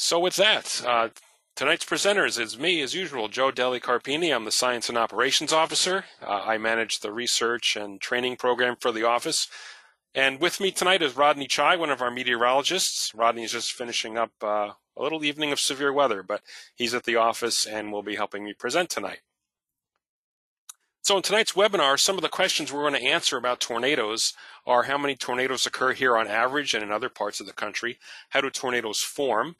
So with that, uh, tonight's presenters is me, as usual, Joe DelliCarpini. I'm the Science and Operations Officer. Uh, I manage the research and training program for the office. And with me tonight is Rodney Chai, one of our meteorologists. Rodney is just finishing up uh, a little evening of severe weather, but he's at the office and will be helping me present tonight. So in tonight's webinar, some of the questions we're going to answer about tornadoes are how many tornadoes occur here on average and in other parts of the country? How do tornadoes form?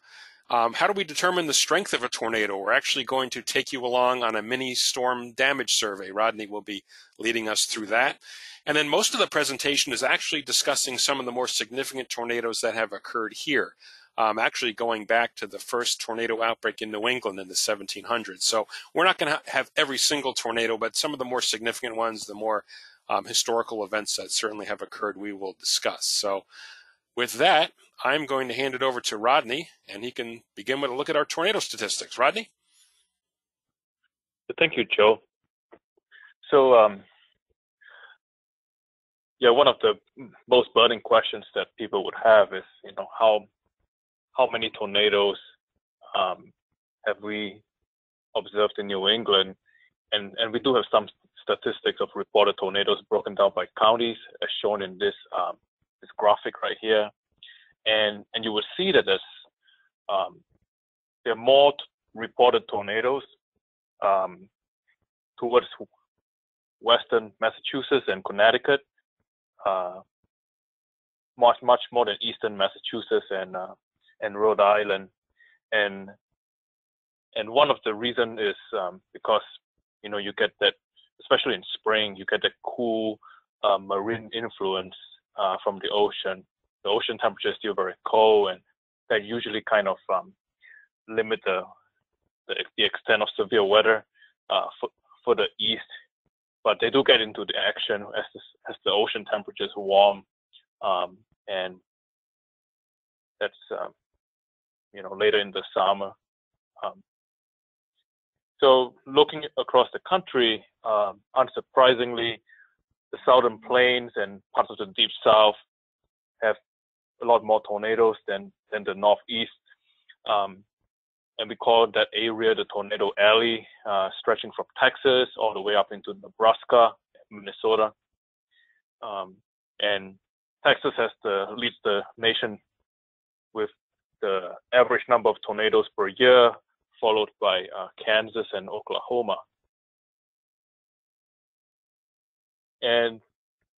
Um, how do we determine the strength of a tornado? We're actually going to take you along on a mini storm damage survey. Rodney will be leading us through that. And then most of the presentation is actually discussing some of the more significant tornadoes that have occurred here. Um, actually going back to the first tornado outbreak in New England in the 1700s. So we're not going to have every single tornado, but some of the more significant ones, the more um, historical events that certainly have occurred, we will discuss. So with that, I'm going to hand it over to Rodney, and he can begin with a look at our tornado statistics. Rodney? Thank you, Joe. So, um, yeah, one of the most burning questions that people would have is, you know, how how many tornadoes um, have we observed in New England? And and we do have some statistics of reported tornadoes broken down by counties, as shown in this um, this graphic right here. And and you will see that there's um, there are more reported tornadoes um, towards western Massachusetts and Connecticut uh, much much more than Eastern Massachusetts and uh, and Rhode Island, and and one of the reason is um, because you know you get that especially in spring you get that cool uh, marine influence uh, from the ocean. The ocean temperature is still very cold, and that usually kind of um, limit the, the, the extent of severe weather uh, for for the east but they do get into the action as the, as the ocean temperatures warm, um, and that's um, you know later in the summer. Um, so looking across the country, um, unsurprisingly, the southern plains and parts of the deep south have a lot more tornadoes than than the northeast. Um, and we call that area the Tornado Alley, uh, stretching from Texas all the way up into Nebraska, Minnesota. Um, and Texas has the leads the nation with the average number of tornadoes per year, followed by uh, Kansas and Oklahoma. And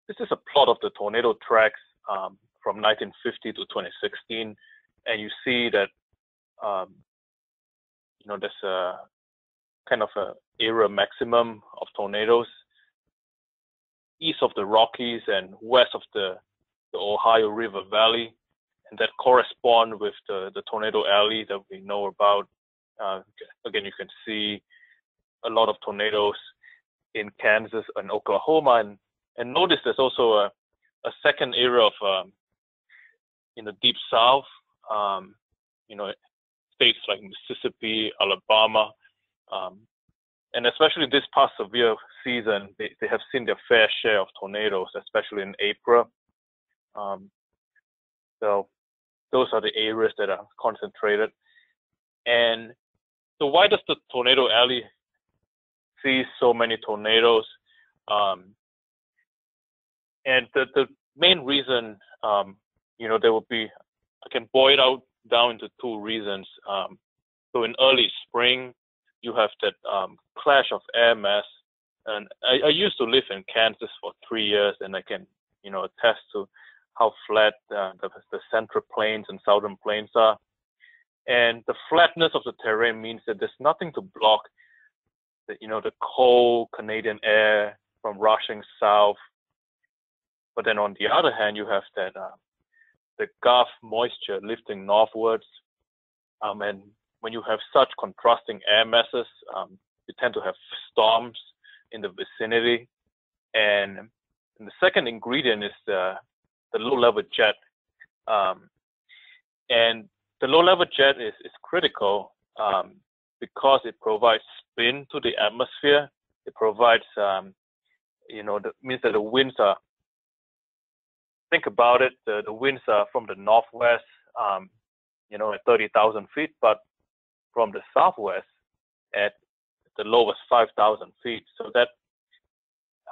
this is a plot of the tornado tracks um, from 1950 to 2016, and you see that um, you know, there's a kind of a era maximum of tornadoes east of the Rockies and west of the, the Ohio River Valley, and that correspond with the, the tornado alley that we know about. Uh, again, you can see a lot of tornadoes in Kansas and Oklahoma, and, and notice there's also a, a second area of um, in the deep south, um, you know, states like Mississippi, Alabama, um, and especially this past severe season, they, they have seen their fair share of tornadoes, especially in April. Um, so those are the areas that are concentrated. And so why does the tornado alley see so many tornadoes? Um, and the, the main reason, um, you know, there will be, I can boil it out down into two reasons. Um, so in early spring, you have that um, clash of air mass. And I, I, used to live in Kansas for three years, and I can, you know, attest to how flat uh, the, the central plains and southern plains are. And the flatness of the terrain means that there's nothing to block, the, you know, the cold Canadian air from rushing south. But then on the other hand, you have that uh, the Gulf moisture lifting northwards. Um, and when you have such contrasting air masses, um, you tend to have storms in the vicinity. And, and the second ingredient is the, the low level jet. Um, and the low level jet is, is critical um, because it provides spin to the atmosphere. It provides, um, you know, the, means that the winds are think about it, the, the winds are from the northwest. Um, you know, at 30,000 feet, but from the southwest at the lowest 5,000 feet. So that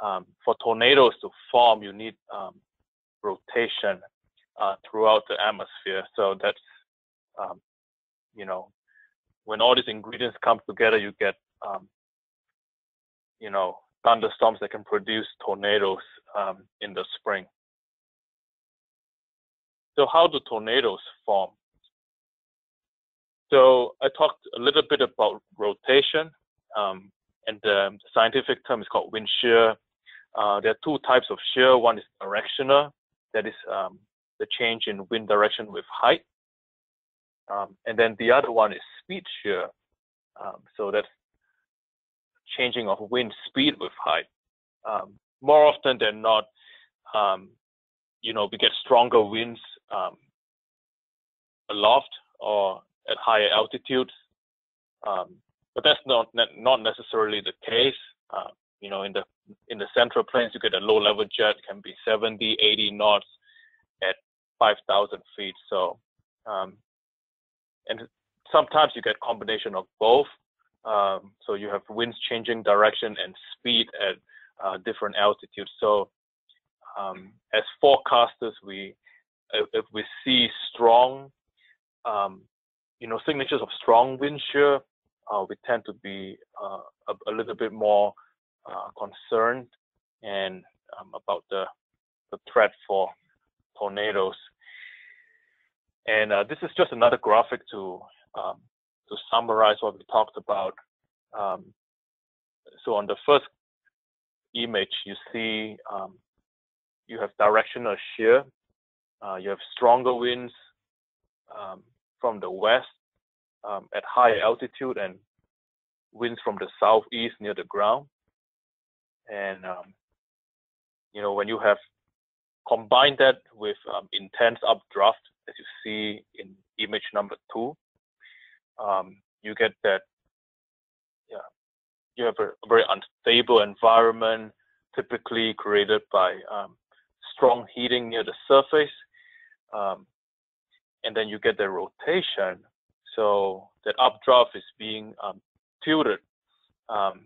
um, for tornadoes to form, you need um, rotation uh, throughout the atmosphere. So that's, um, you know, when all these ingredients come together, you get, um, you know, thunderstorms that can produce tornadoes um, in the spring. So how do tornadoes form? So I talked a little bit about rotation, um, and the scientific term is called wind shear. Uh, there are two types of shear. One is directional, that is um, the change in wind direction with height. Um, and then the other one is speed shear. Um, so that's changing of wind speed with height. Um, more often than not, um, you know, we get stronger winds um, aloft or at higher altitudes. Um, but that's not not necessarily the case. Uh, you know, in the in the central plains, you get a low level jet can be 70, 80 knots at 5,000 feet. So, um, and sometimes you get combination of both. Um, so you have winds changing direction and speed at uh, different altitudes. So um, as forecasters, we if, we see strong, um, you know, signatures of strong wind shear, uh, we tend to be uh, a, a, little bit more uh, concerned and um, about the the threat for tornadoes. And uh, this is just another graphic to um, to summarize what we talked about. Um, so on the first image, you see um, you have directional shear. Uh, you have stronger winds um, from the west um, at high altitude and winds from the southeast near the ground. And um, you know when you have combined that with um, intense updraft, as you see in image number two, um, you get that, yeah, you have a, a very unstable environment, typically created by um, strong heating near the surface. Um, and then you get the rotation. So that updraft is being um, tilted. Um,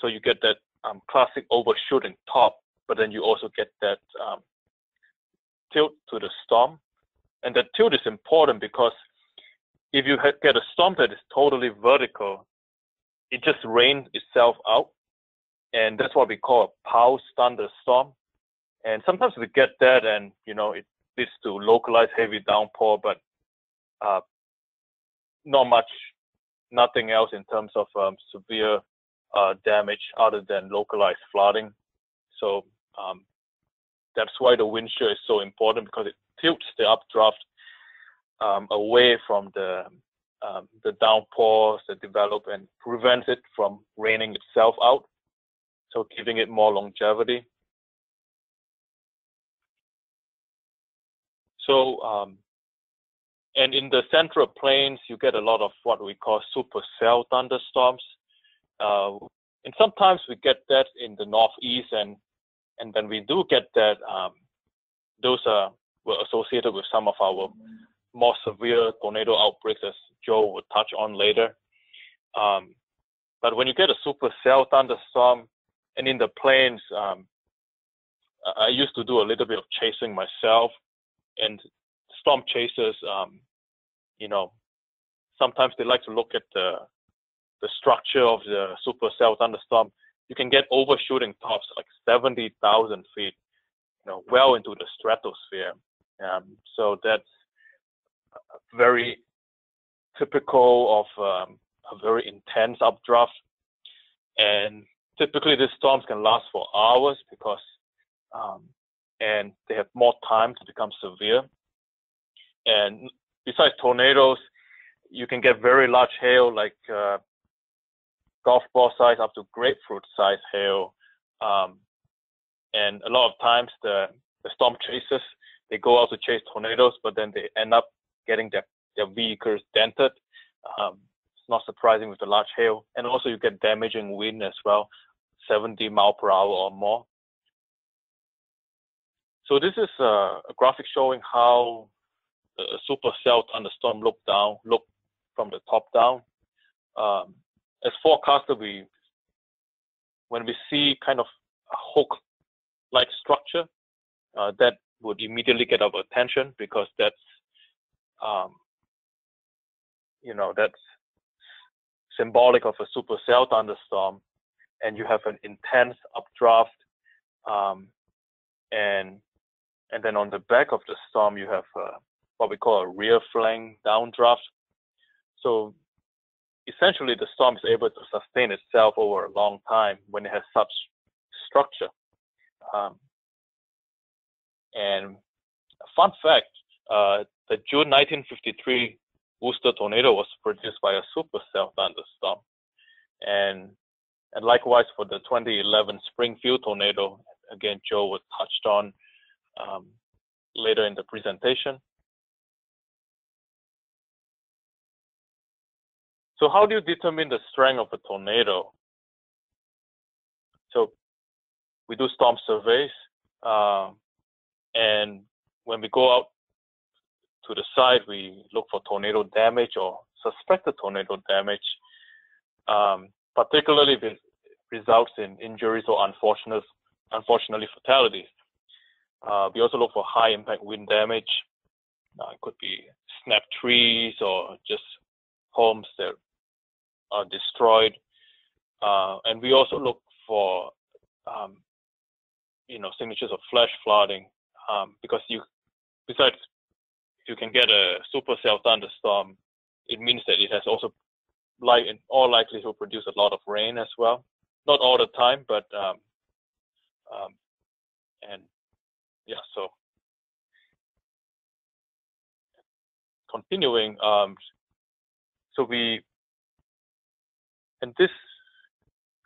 so you get that um, classic overshooting top, but then you also get that um, tilt to the storm. And that tilt is important because if you get a storm that is totally vertical, it just rains itself out. And that's what we call a pulse thunderstorm. And sometimes we get that and, you know, it leads to localized heavy downpour, but uh, not much, nothing else in terms of um, severe uh, damage other than localized flooding. So um, that's why the wind shear is so important because it tilts the updraft um, away from the um, the downpours that develop and prevents it from raining itself out, so giving it more longevity. So, um, and in the central plains, you get a lot of what we call supercell thunderstorms. Uh, and sometimes we get that in the northeast, and and when we do get that, um, those are were associated with some of our more severe tornado outbreaks, as Joe would touch on later. Um, but when you get a supercell thunderstorm, and in the plains, um, I used to do a little bit of chasing myself, and storm chasers, um, you know, sometimes they like to look at the the structure of the supercell thunderstorm. You can get overshooting tops like 70,000 feet, you know, well into the stratosphere. Um, so that's very typical of um, a very intense updraft. And typically these storms can last for hours because, um, and they have more time to become severe. And besides tornadoes, you can get very large hail like uh, golf ball size up to grapefruit size hail. Um, and a lot of times the, the storm chasers, they go out to chase tornadoes, but then they end up getting their, their vehicles dented. Um, it's not surprising with the large hail. And also you get damaging wind as well, 70 mile per hour or more. So this is a, a graphic showing how a supercell thunderstorm look down, look from the top down. Um, as forecaster, we when we see kind of a hook-like structure, uh, that would immediately get our attention because that's um, you know that's symbolic of a supercell thunderstorm, and you have an intense updraft, um, and and then on the back of the storm you have uh, what we call a rear flank downdraft. So essentially, the storm is able to sustain itself over a long time when it has such structure. Um, and a fun fact, uh, the June 1953 Worcester tornado was produced by a supercell thunderstorm. And, and likewise for the 2011 Springfield tornado, again, Joe was touched on um, later in the presentation. So how do you determine the strength of a tornado? So we do storm surveys, uh, and when we go out to the side, we look for tornado damage or suspected tornado damage, um, particularly if it results in injuries or unfortunate, unfortunately fatalities. Uh, we also look for high impact wind damage. Uh, it could be snapped trees or just homes that are destroyed. Uh, and we also look for, um, you know, signatures of flash flooding um, because you, besides you can get a supercell thunderstorm, it means that it has also, like in all likelihood, produce a lot of rain as well. Not all the time, but um, um, and yeah, so continuing, um, so we, and this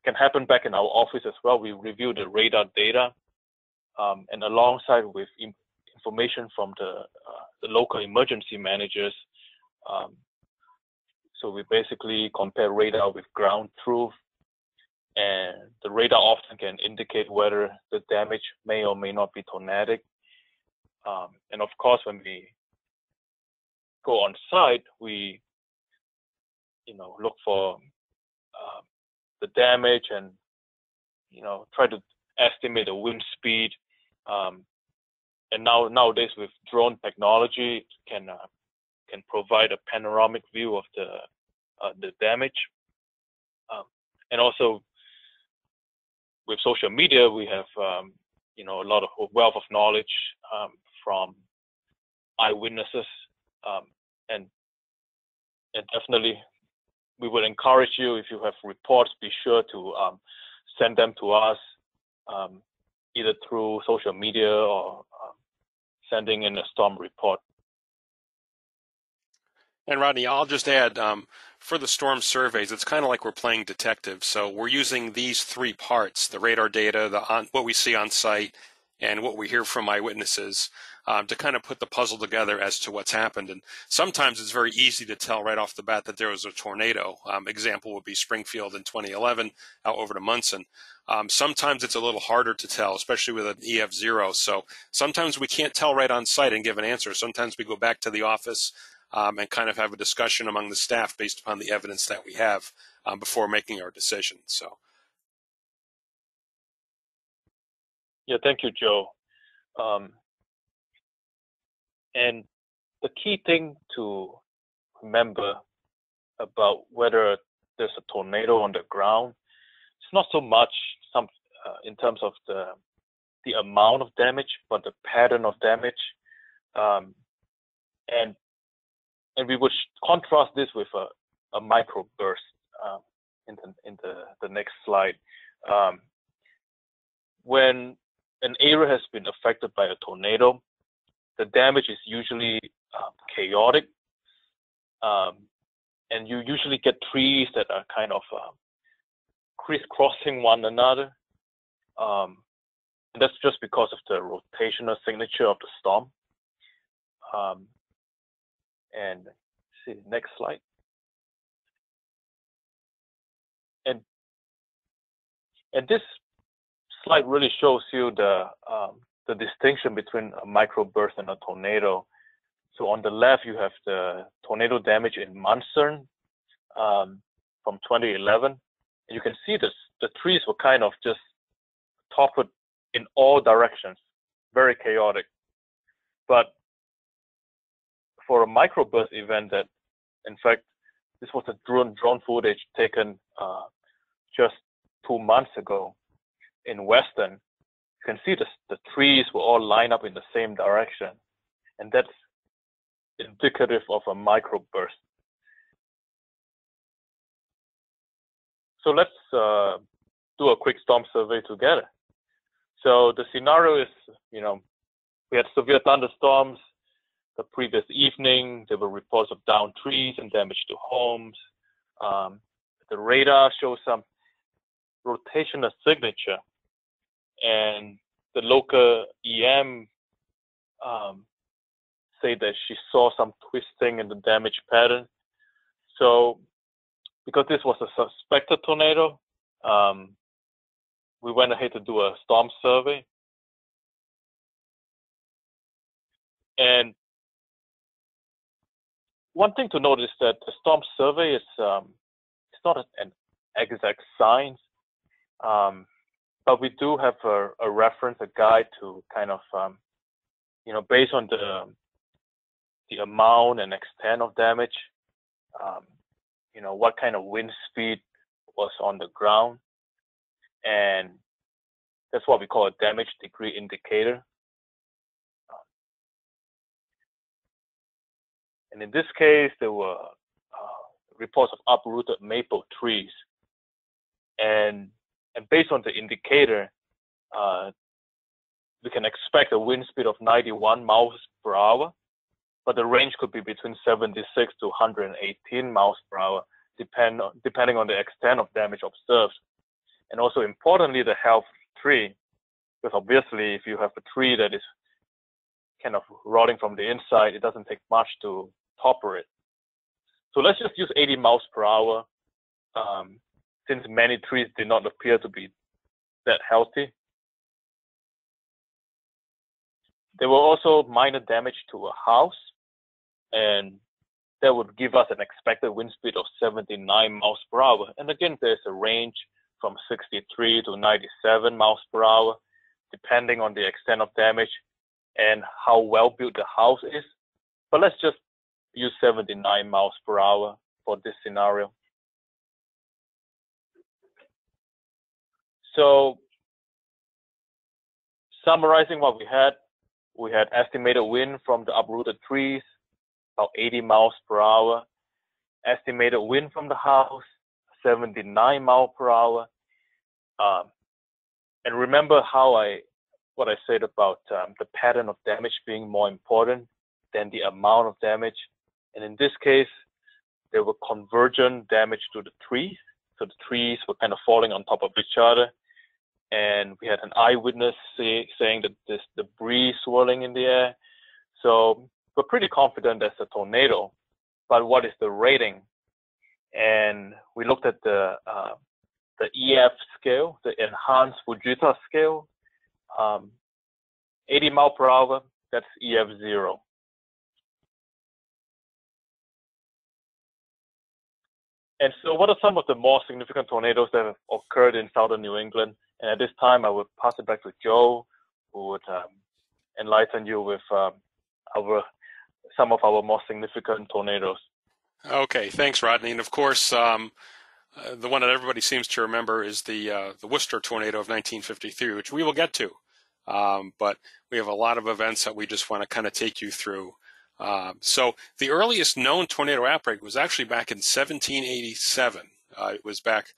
can happen back in our office as well. We review the radar data, um, and alongside with information from the, uh, the local emergency managers. Um, so we basically compare radar with ground truth, and the radar often can indicate whether the damage may or may not be tornadic. Um, and of course, when we go on site, we, you know, look for uh, the damage and, you know, try to estimate the wind speed um, and now nowadays with drone technology can uh, can provide a panoramic view of the uh, the damage um, and also with social media we have um, you know a lot of wealth of knowledge um, from eyewitnesses um, and and definitely we would encourage you if you have reports be sure to um, send them to us um, either through social media or sending in a storm report. And Rodney, I'll just add um, for the storm surveys, it's kind of like we're playing detective. So we're using these three parts: the radar data, the on, what we see on site, and what we hear from eyewitnesses um, to kind of put the puzzle together as to what's happened. And sometimes it's very easy to tell right off the bat that there was a tornado. Um, example would be Springfield in 2011 out over to Monson. Um, sometimes it's a little harder to tell, especially with an EF0. So sometimes we can't tell right on site and give an answer. Sometimes we go back to the office um, and kind of have a discussion among the staff based upon the evidence that we have um, before making our decision. So. Yeah, thank you, Joe. Um, and the key thing to remember about whether there's a tornado on the ground, it's not so much some uh, in terms of the the amount of damage, but the pattern of damage. Um, and and we would contrast this with a, a microburst um, in the in the, the next slide. Um, when an area has been affected by a tornado, the damage is usually uh, chaotic, um, and you usually get trees that are kind of uh, crisscrossing one another. Um, and that's just because of the rotational signature of the storm. Um, and see next slide. And and this slide really shows you the um, the distinction between a microburst and a tornado. So on the left, you have the tornado damage in Monson um, from 2011. And you can see this, the trees were kind of just toppled in all directions, very chaotic. But for a microburst event that, in fact, this was a drone drone footage taken uh, just two months ago in Weston. You can see the, the trees were all lined up in the same direction, and that's indicative of a microburst. So let's uh, do a quick storm survey together. So the scenario is, you know, we had severe thunderstorms the previous evening. There were reports of downed trees and damage to homes. Um, the radar shows some rotational signature, and the local EM um, say that she saw some twisting in the damage pattern. So, because this was a suspected tornado, um, we went ahead to do a storm survey. And one thing to note is that the storm survey is um, it's not an exact science, um, but we do have a, a, reference, a guide to kind of um, you know based on the the amount and extent of damage, um, you know what kind of wind speed was on the ground, and that's what we call a damage degree indicator. And in this case, there were uh, reports of uprooted maple trees. And, and based on the indicator, uh, we can expect a wind speed of 91 miles per hour, but the range could be between 76 to 118 miles per hour, depend, depending on the extent of damage observed. And also importantly, the health of the tree, because obviously if you have a tree that is kind of rotting from the inside, it doesn't take much to topper it. So let's just use 80 miles per hour, um, since many trees did not appear to be that healthy. There were also minor damage to a house, and that would give us an expected wind speed of 79 miles per hour. And again, there's a range from 63 to 97 miles per hour, depending on the extent of damage and how well built the house is. But let's just use 79 miles per hour for this scenario. So summarizing what we had, we had estimated wind from the uprooted trees, about 80 miles per hour. Estimated wind from the house, 79 miles per hour. Um, and remember how I, what I said about um, the pattern of damage being more important than the amount of damage. And in this case, there were convergent damage to the trees. So the trees were kind of falling on top of each other. And we had an eyewitness say, saying that there's debris swirling in the air. So we're pretty confident that's a tornado. But what is the rating? And we looked at the uh, the EF scale, the enhanced Fujita scale, um, 80 mile per hour, that's EF zero. And so, what are some of the more significant tornadoes that have occurred in southern New England? And at this time, I would pass it back to Joe, who would um, enlighten you with um, our some of our more significant tornadoes. Okay, thanks, Rodney. And of course, um, uh, the one that everybody seems to remember is the uh, the Worcester tornado of 1953, which we will get to. Um, but we have a lot of events that we just want to kind of take you through. Um, so the earliest known tornado outbreak was actually back in 1787. Uh, it was back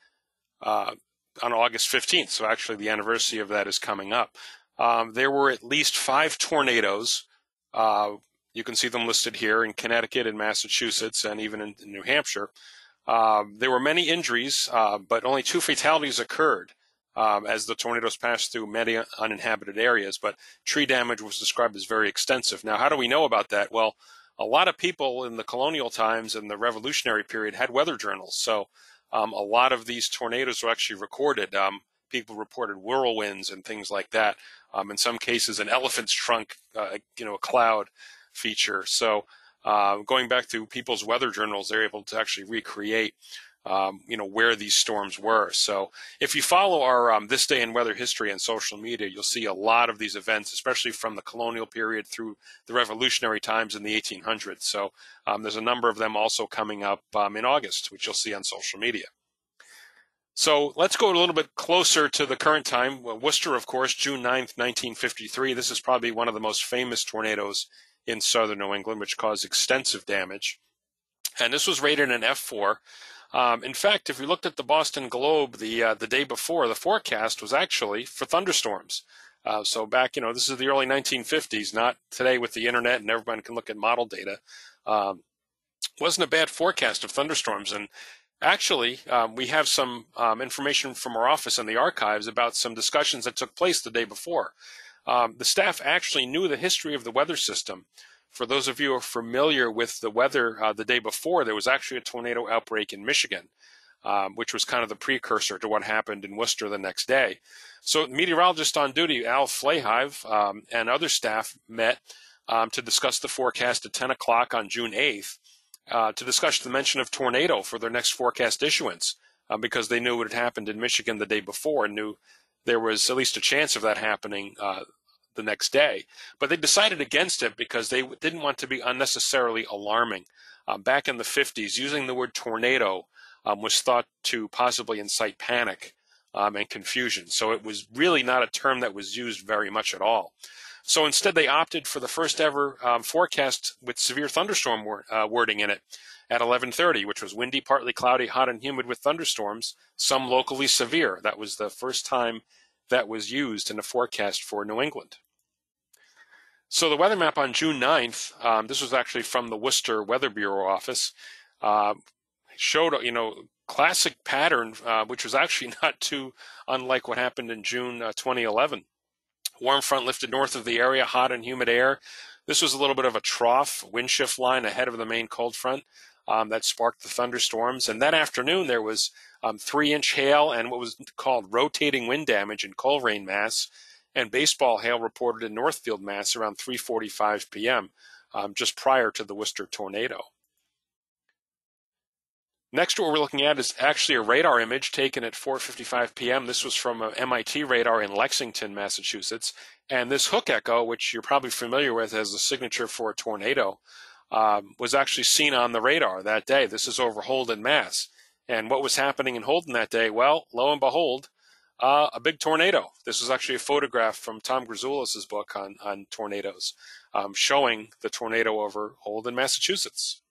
uh, on August 15th, so actually the anniversary of that is coming up. Um, there were at least five tornadoes. Uh, you can see them listed here in Connecticut and Massachusetts and even in, in New Hampshire. Um, there were many injuries, uh, but only two fatalities occurred um, as the tornadoes passed through many uninhabited areas, but tree damage was described as very extensive. Now, how do we know about that? Well, a lot of people in the colonial times and the revolutionary period had weather journals. So um, a lot of these tornadoes were actually recorded. Um, people reported whirlwinds and things like that. Um, in some cases, an elephant's trunk, uh, you know, a cloud feature. So uh, going back to people's weather journals, they're able to actually recreate um, you know where these storms were. So if you follow our um, this day in weather history on social media, you'll see a lot of these events, especially from the colonial period through the revolutionary times in the 1800s. So um, there's a number of them also coming up um, in August, which you'll see on social media. So let's go a little bit closer to the current time. Worcester, of course, June 9th, 1953. This is probably one of the most famous tornadoes in southern New England, which caused extensive damage. And this was rated an F4. Um, in fact, if we looked at the Boston Globe the uh, the day before, the forecast was actually for thunderstorms. Uh, so back, you know, this is the early 1950s, not today with the internet and everyone can look at model data. Um, wasn't a bad forecast of thunderstorms, and actually, um, we have some um, information from our office in the archives about some discussions that took place the day before. Um, the staff actually knew the history of the weather system for those of you who are familiar with the weather uh, the day before, there was actually a tornado outbreak in Michigan, um, which was kind of the precursor to what happened in Worcester the next day. So, meteorologist on duty, Al Flahive, um, and other staff met um, to discuss the forecast at 10 o'clock on June 8th uh, to discuss the mention of tornado for their next forecast issuance um, because they knew what had happened in Michigan the day before and knew there was at least a chance of that happening uh, the next day. But they decided against it because they didn't want to be unnecessarily alarming. Um, back in the 50s, using the word tornado um, was thought to possibly incite panic um, and confusion. So it was really not a term that was used very much at all. So instead, they opted for the first ever um, forecast with severe thunderstorm wor- uh, wording in it at 11:30, which was windy, partly cloudy, hot and humid with thunderstorms, some locally severe. That was the first time that was used in a forecast for New England. So the weather map on June 9th, um, this was actually from the Worcester Weather Bureau office, uh, showed, you know, classic pattern, uh, which was actually not too unlike what happened in June uh, 2011. Warm front lifted north of the area, hot and humid air. This was a little bit of a trough wind shift line ahead of the main cold front um, that sparked the thunderstorms. And that afternoon, there was um, three inch hail and what was called rotating wind damage in Colrain, Mass and baseball hail reported in Northfield, Mass. around 3:45 p.m. Um, just prior to the Worcester tornado. Next, what we're looking at is actually a radar image taken at 4:55 p.m. This was from an MIT radar in Lexington, Massachusetts, and this hook echo, which you're probably familiar with as a signature for a tornado, um, was actually seen on the radar that day. This is over Holden, Mass. And what was happening in Holden that day? Well, lo and behold, uh, a big tornado. This was actually a photograph from Tom Grazulis' book on, on tornadoes, um, showing the tornado over Holden, Massachusetts.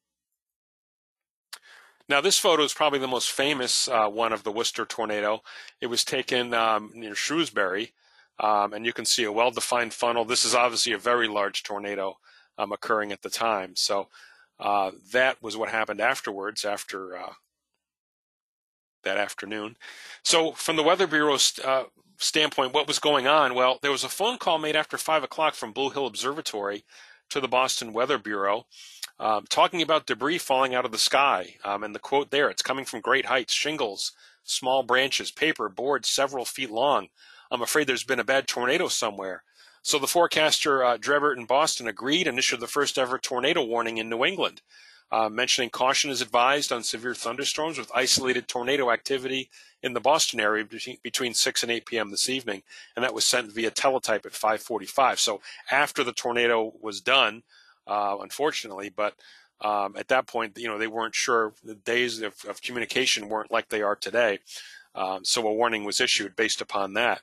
Now, this photo is probably the most famous uh, one of the Worcester tornado. It was taken um, near Shrewsbury, um, and you can see a well defined funnel. This is obviously a very large tornado um, occurring at the time. So, uh, that was what happened afterwards, after uh, that afternoon. So, from the Weather Bureau's uh, standpoint, what was going on? Well, there was a phone call made after 5 o'clock from Blue Hill Observatory to the Boston Weather Bureau um, talking about debris falling out of the sky. Um, and the quote there it's coming from great heights, shingles, small branches, paper, boards several feet long. I'm afraid there's been a bad tornado somewhere. So the forecaster, uh, Drebert in Boston, agreed and issued the first ever tornado warning in New England uh, mentioning caution is advised on severe thunderstorms with isolated tornado activity in the Boston area between 6 and 8 p.m. this evening, and that was sent via teletype at 5:45. So after the tornado was done, uh, unfortunately, but um, at that point, you know, they weren't sure. The days of, of communication weren't like they are today, um, so a warning was issued based upon that.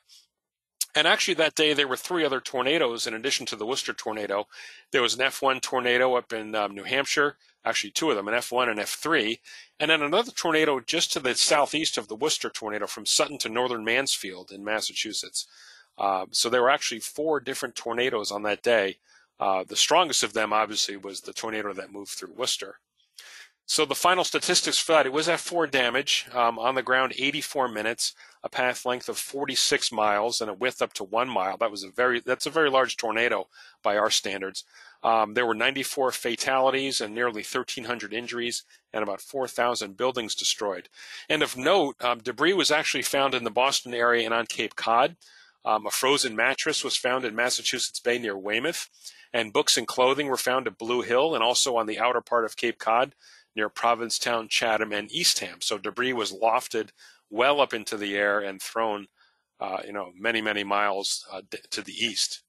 And actually, that day there were three other tornadoes in addition to the Worcester tornado. There was an F1 tornado up in um, New Hampshire actually two of them, an F1 and F3, and then another tornado just to the southeast of the Worcester tornado from Sutton to northern Mansfield in Massachusetts. Uh, so there were actually four different tornadoes on that day. Uh, the strongest of them, obviously, was the tornado that moved through Worcester. So the final statistics for that, it was at four damage um, on the ground, 84 minutes, a path length of 46 miles, and a width up to one mile. That was a very that's a very large tornado by our standards. Um, there were 94 fatalities and nearly 1,300 injuries, and about 4,000 buildings destroyed. And of note, um, debris was actually found in the Boston area and on Cape Cod. Um, a frozen mattress was found in Massachusetts Bay near Weymouth. and books and clothing were found at Blue Hill and also on the outer part of Cape Cod near Provincetown, Chatham, and Eastham. So debris was lofted well up into the air and thrown, uh, you know, many, many miles uh, to the east.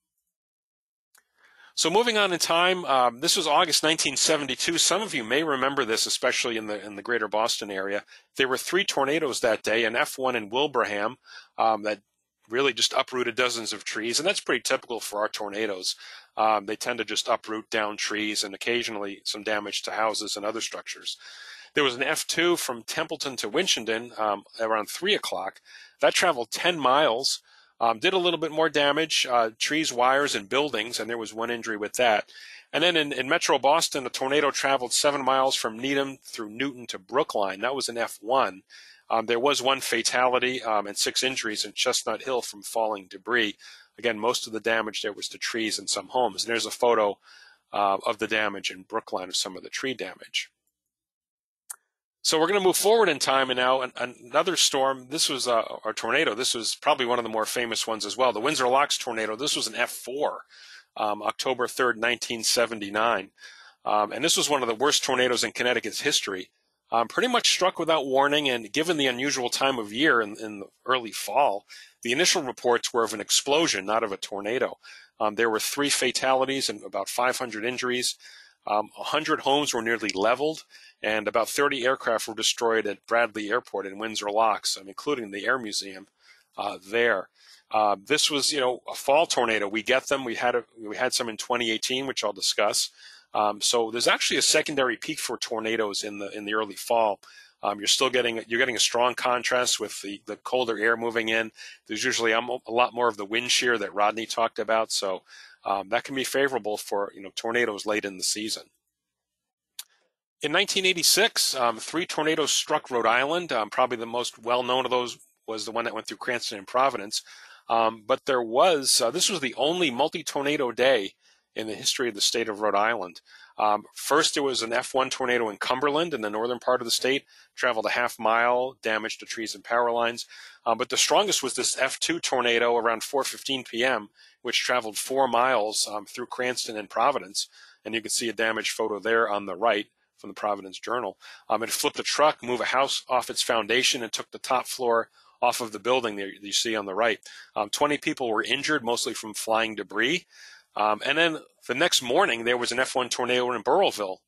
So moving on in time, um, this was August 1972. Some of you may remember this, especially in the in the greater Boston area. There were three tornadoes that day: an F1 in Wilbraham um, that really just uprooted dozens of trees, and that's pretty typical for our tornadoes. Um, they tend to just uproot down trees and occasionally some damage to houses and other structures. There was an F2 from Templeton to Winchendon um, around 3 o'clock. That traveled 10 miles, um, did a little bit more damage, uh, trees, wires, and buildings, and there was one injury with that. And then in, in Metro Boston, a tornado traveled seven miles from Needham through Newton to Brookline. That was an F1. Um, there was one fatality um, and six injuries in Chestnut Hill from falling debris. Again, most of the damage there was to trees and some homes. And there's a photo uh, of the damage in Brookline of some of the tree damage. So we're going to move forward in time, and now an, another storm. This was a, our tornado. This was probably one of the more famous ones as well. The Windsor Locks tornado. This was an F4, um, October 3rd, 1979. Um, and this was one of the worst tornadoes in Connecticut's history um, pretty much struck without warning. And given the unusual time of year in, in, the early fall, the initial reports were of an explosion, not of a tornado. Um, there were three fatalities and about 500 injuries. Um, 100 homes were nearly leveled, and about 30 aircraft were destroyed at Bradley Airport in Windsor Locks, um, including the Air Museum uh, there. Uh, this was, you know, a fall tornado. We get them. We had a, we had some in 2018, which I'll discuss. Um, so there's actually a secondary peak for tornadoes in the in the early fall. Um, you're still getting you're getting a strong contrast with the the colder air moving in. There's usually a lot more of the wind shear that Rodney talked about, so um, that can be favorable for you know tornadoes late in the season. In 1986, um, three tornadoes struck Rhode Island. Um, probably the most well known of those was the one that went through Cranston and Providence. Um, but there was uh, this was the only multi tornado day in the history of the state of Rhode Island. Um, first, there was an F1 tornado in Cumberland in the northern part of the state, traveled a half mile, damaged to trees and power lines. Um, but the strongest was this F2 tornado around 4:15 p.m., which traveled four miles um, through Cranston and Providence, and you can see a damaged photo there on the right from the Providence Journal. Um, it flipped a truck, moved a house off its foundation, and took the top floor off of the building that you see on the right. Um, 20 people were injured, mostly from flying debris. Um, and then the next morning, there was an F1 tornado in Burrillville,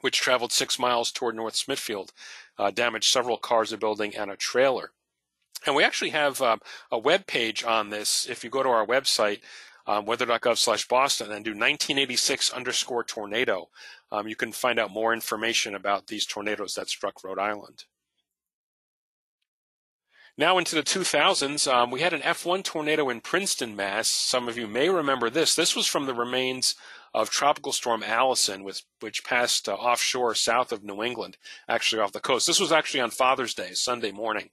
which traveled six miles toward North Smithfield, uh, damaged several cars, a building, and a trailer. And we actually have um, a web page on this. If you go to our website, um, weather.gov slash Boston and do 1986 underscore tornado, um, you can find out more information about these tornadoes that struck Rhode Island. Now into the 2000s, um, we had an F1 tornado in Princeton, Mass. Some of you may remember this. This was from the remains of Tropical Storm Allison, which, which passed uh, offshore south of New England, actually off the coast. This was actually on Father's Day, Sunday morning.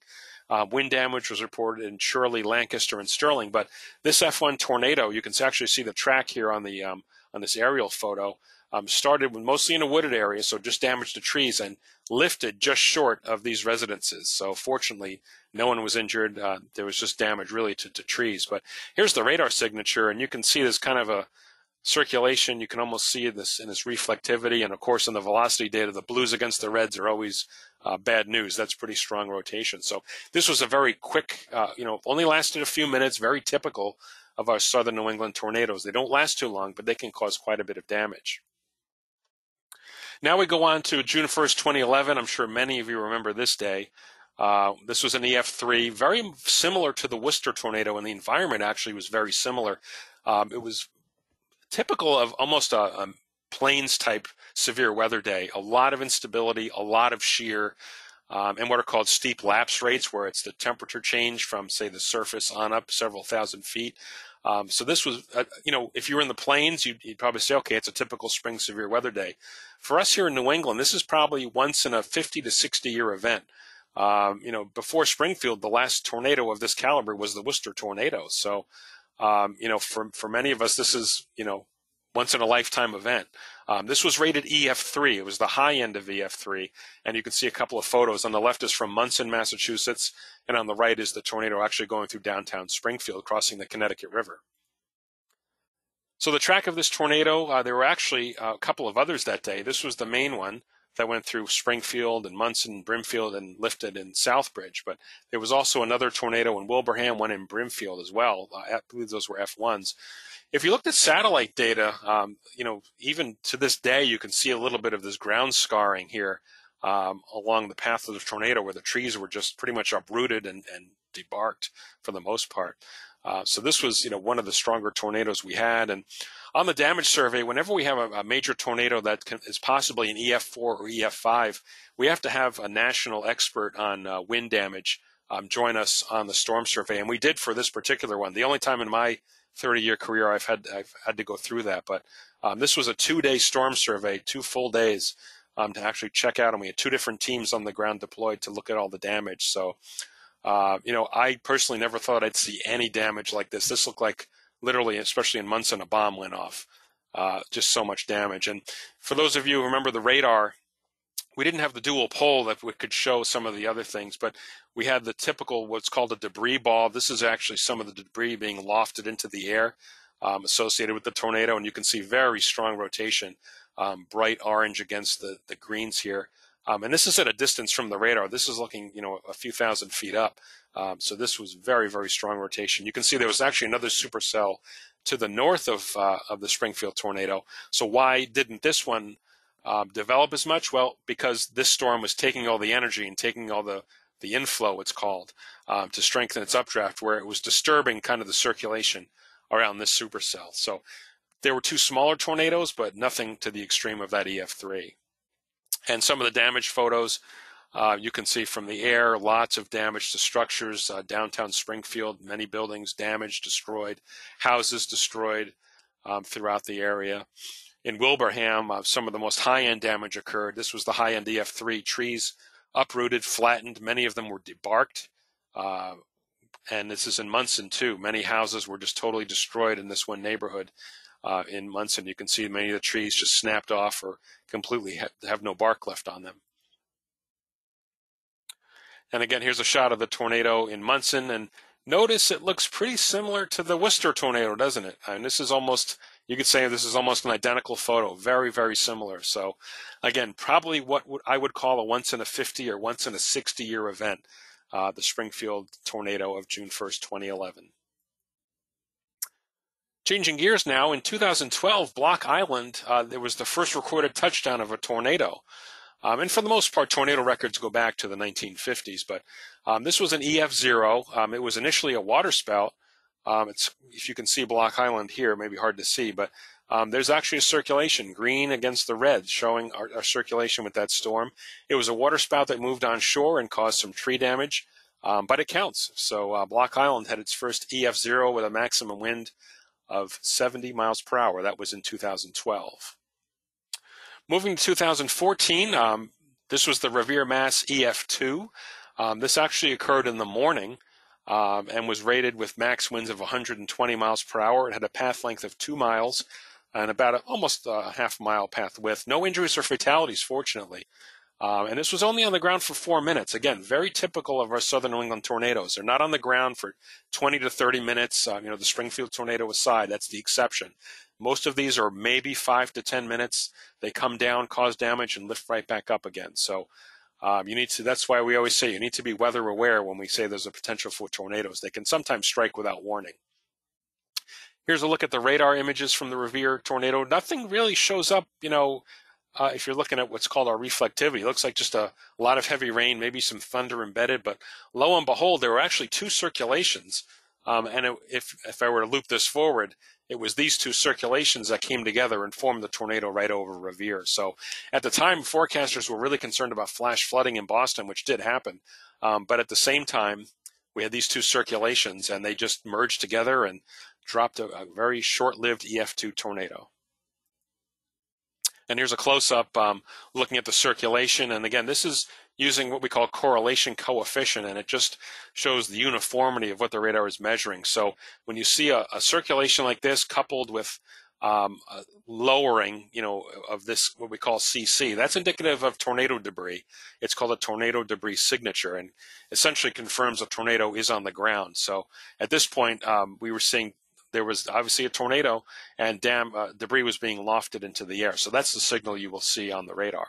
Uh, wind damage was reported in Shirley, Lancaster, and Sterling. But this F1 tornado, you can actually see the track here on the um, on this aerial photo. Um, started mostly in a wooded area, so just damaged the trees, and lifted just short of these residences. So fortunately, no one was injured. Uh, there was just damage really to, to trees. But here's the radar signature, and you can see this kind of a circulation. You can almost see this in its reflectivity, and of course, in the velocity data, the blues against the reds are always uh, bad news. That's pretty strong rotation. So this was a very quick, uh, you know, only lasted a few minutes. Very typical of our southern New England tornadoes. They don't last too long, but they can cause quite a bit of damage. Now we go on to June 1st, 2011. I'm sure many of you remember this day. Uh, this was an EF3, very similar to the Worcester tornado, and the environment actually was very similar. Um, it was typical of almost a, a plains type severe weather day. A lot of instability, a lot of shear, um, and what are called steep lapse rates, where it's the temperature change from, say, the surface on up several thousand feet. Um, so this was, uh, you know, if you were in the plains, you'd, you'd, probably say, okay, it's a typical spring severe weather day. For us here in New England, this is probably once in a 50 to 60 year event. Um, you know, before Springfield, the last tornado of this caliber was the Worcester tornado. So, um, you know, for for many of us, this is you know once in a lifetime event. Um, this was rated EF3. It was the high end of EF3, and you can see a couple of photos. On the left is from Monson, Massachusetts, and on the right is the tornado actually going through downtown Springfield, crossing the Connecticut River. So the track of this tornado, uh, there were actually a couple of others that day. This was the main one that went through Springfield and Monson, Brimfield, and lifted in Southbridge. But there was also another tornado in Wilbraham, one in Brimfield as well. I believe those were F1s. If you looked at satellite data, um, you know, even to this day, you can see a little bit of this ground scarring here um, along the path of the tornado where the trees were just pretty much uprooted and, and debarked for the most part. Uh, so this was, you know, one of the stronger tornadoes we had. And on the damage survey, whenever we have a, a major tornado that can, is possibly an EF4 or EF5, we have to have a national expert on uh, wind damage um, join us on the storm survey, and we did for this particular one. The only time in my 30-year career I've had I've had to go through that, but um, this was a two-day storm survey, two full days um, to actually check out, and we had two different teams on the ground deployed to look at all the damage. So, uh, you know, I personally never thought I'd see any damage like this. This looked like literally, especially in Monson, a bomb went off. Uh, just so much damage. And for those of you who remember the radar, we didn't have the dual pol that we could show some of the other things, but we had the typical what's called a debris ball. This is actually some of the debris being lofted into the air um, associated with the tornado, and you can see very strong rotation, um, bright orange against the, the greens here. Um, and this is at a distance from the radar. This is looking, you know, a few thousand feet up. Um, so this was very, very strong rotation. You can see there was actually another supercell to the north of uh, of the Springfield tornado. So why didn't this one um, develop as much? Well, because this storm was taking all the energy and taking all the the inflow, it's called, um, to strengthen its updraft, where it was disturbing kind of the circulation around this supercell. So there were two smaller tornadoes, but nothing to the extreme of that EF3. And some of the damage photos uh, you can see from the air lots of damage to structures, uh, downtown Springfield, many buildings damaged, destroyed, houses destroyed um, throughout the area. In Wilbraham, uh, some of the most high end damage occurred. This was the high end EF3 trees uprooted, flattened. Many of them were debarked. Uh, and this is in Monson too. Many houses were just totally destroyed in this one neighborhood. Uh, in Monson, you can see many of the trees just snapped off or completely ha- have no bark left on them. And again, here's a shot of the tornado in Monson. And notice it looks pretty similar to the Worcester tornado, doesn't it? I And this is almost, you could say this is almost an identical photo. Very, very similar. So again, probably what I would call a once in a 50 or once in a 60 year event, uh, the Springfield tornado of June 1st, 2011. Changing gears now, in 2012, Block Island, uh, there was the first recorded touchdown of a tornado. Um, and for the most part, tornado records go back to the 1950s, but um, this was an EF0. Um, it was initially a waterspout. Um, it's if you can see Block Island here, maybe hard to see, but um, there's actually a circulation, green against the red, showing our, our, circulation with that storm. It was a waterspout that moved on shore and caused some tree damage, um, but it counts. So uh, Block Island had its first EF0 with a maximum wind of 70 miles per hour. That was in 2012. Moving to 2014, um, this was the Revere Mass EF2. Um, this actually occurred in the morning um, and was rated with max winds of 120 miles per hour. It had a path length of two miles and about a, almost a half mile path width. No injuries or fatalities, fortunately. Um, and this was only on the ground for four minutes. Again, very typical of our southern New England tornadoes. They're not on the ground for 20 to 30 minutes. Uh, you know, the Springfield tornado aside, that's the exception. Most of these are maybe five to 10 minutes. They come down, cause damage, and lift right back up again. So um, you need to, that's why we always say you need to be weather aware when we say there's a potential for tornadoes. They can sometimes strike without warning. Here's a look at the radar images from the Revere tornado. Nothing really shows up, you know, uh, if you're looking at what's called our reflectivity, it looks like just a, a, lot of heavy rain, maybe some thunder embedded, but lo and behold, there were actually two circulations. Um, and it, if, if I were to loop this forward, it was these two circulations that came together and formed the tornado right over Revere. So at the time, forecasters were really concerned about flash flooding in Boston, which did happen. Um, but at the same time, we had these two circulations and they just merged together and dropped a, a very short lived EF2 tornado. And here's a close up um, looking at the circulation. And again, this is using what we call correlation coefficient, and it just shows the uniformity of what the radar is measuring. So when you see a, a circulation like this coupled with um, lowering, you know, of this what we call CC, that's indicative of tornado debris. It's called a tornado debris signature, and essentially confirms a tornado is on the ground. So at this point, um, we were seeing there was obviously a tornado and dam, uh, debris was being lofted into the air. So that's the signal you will see on the radar.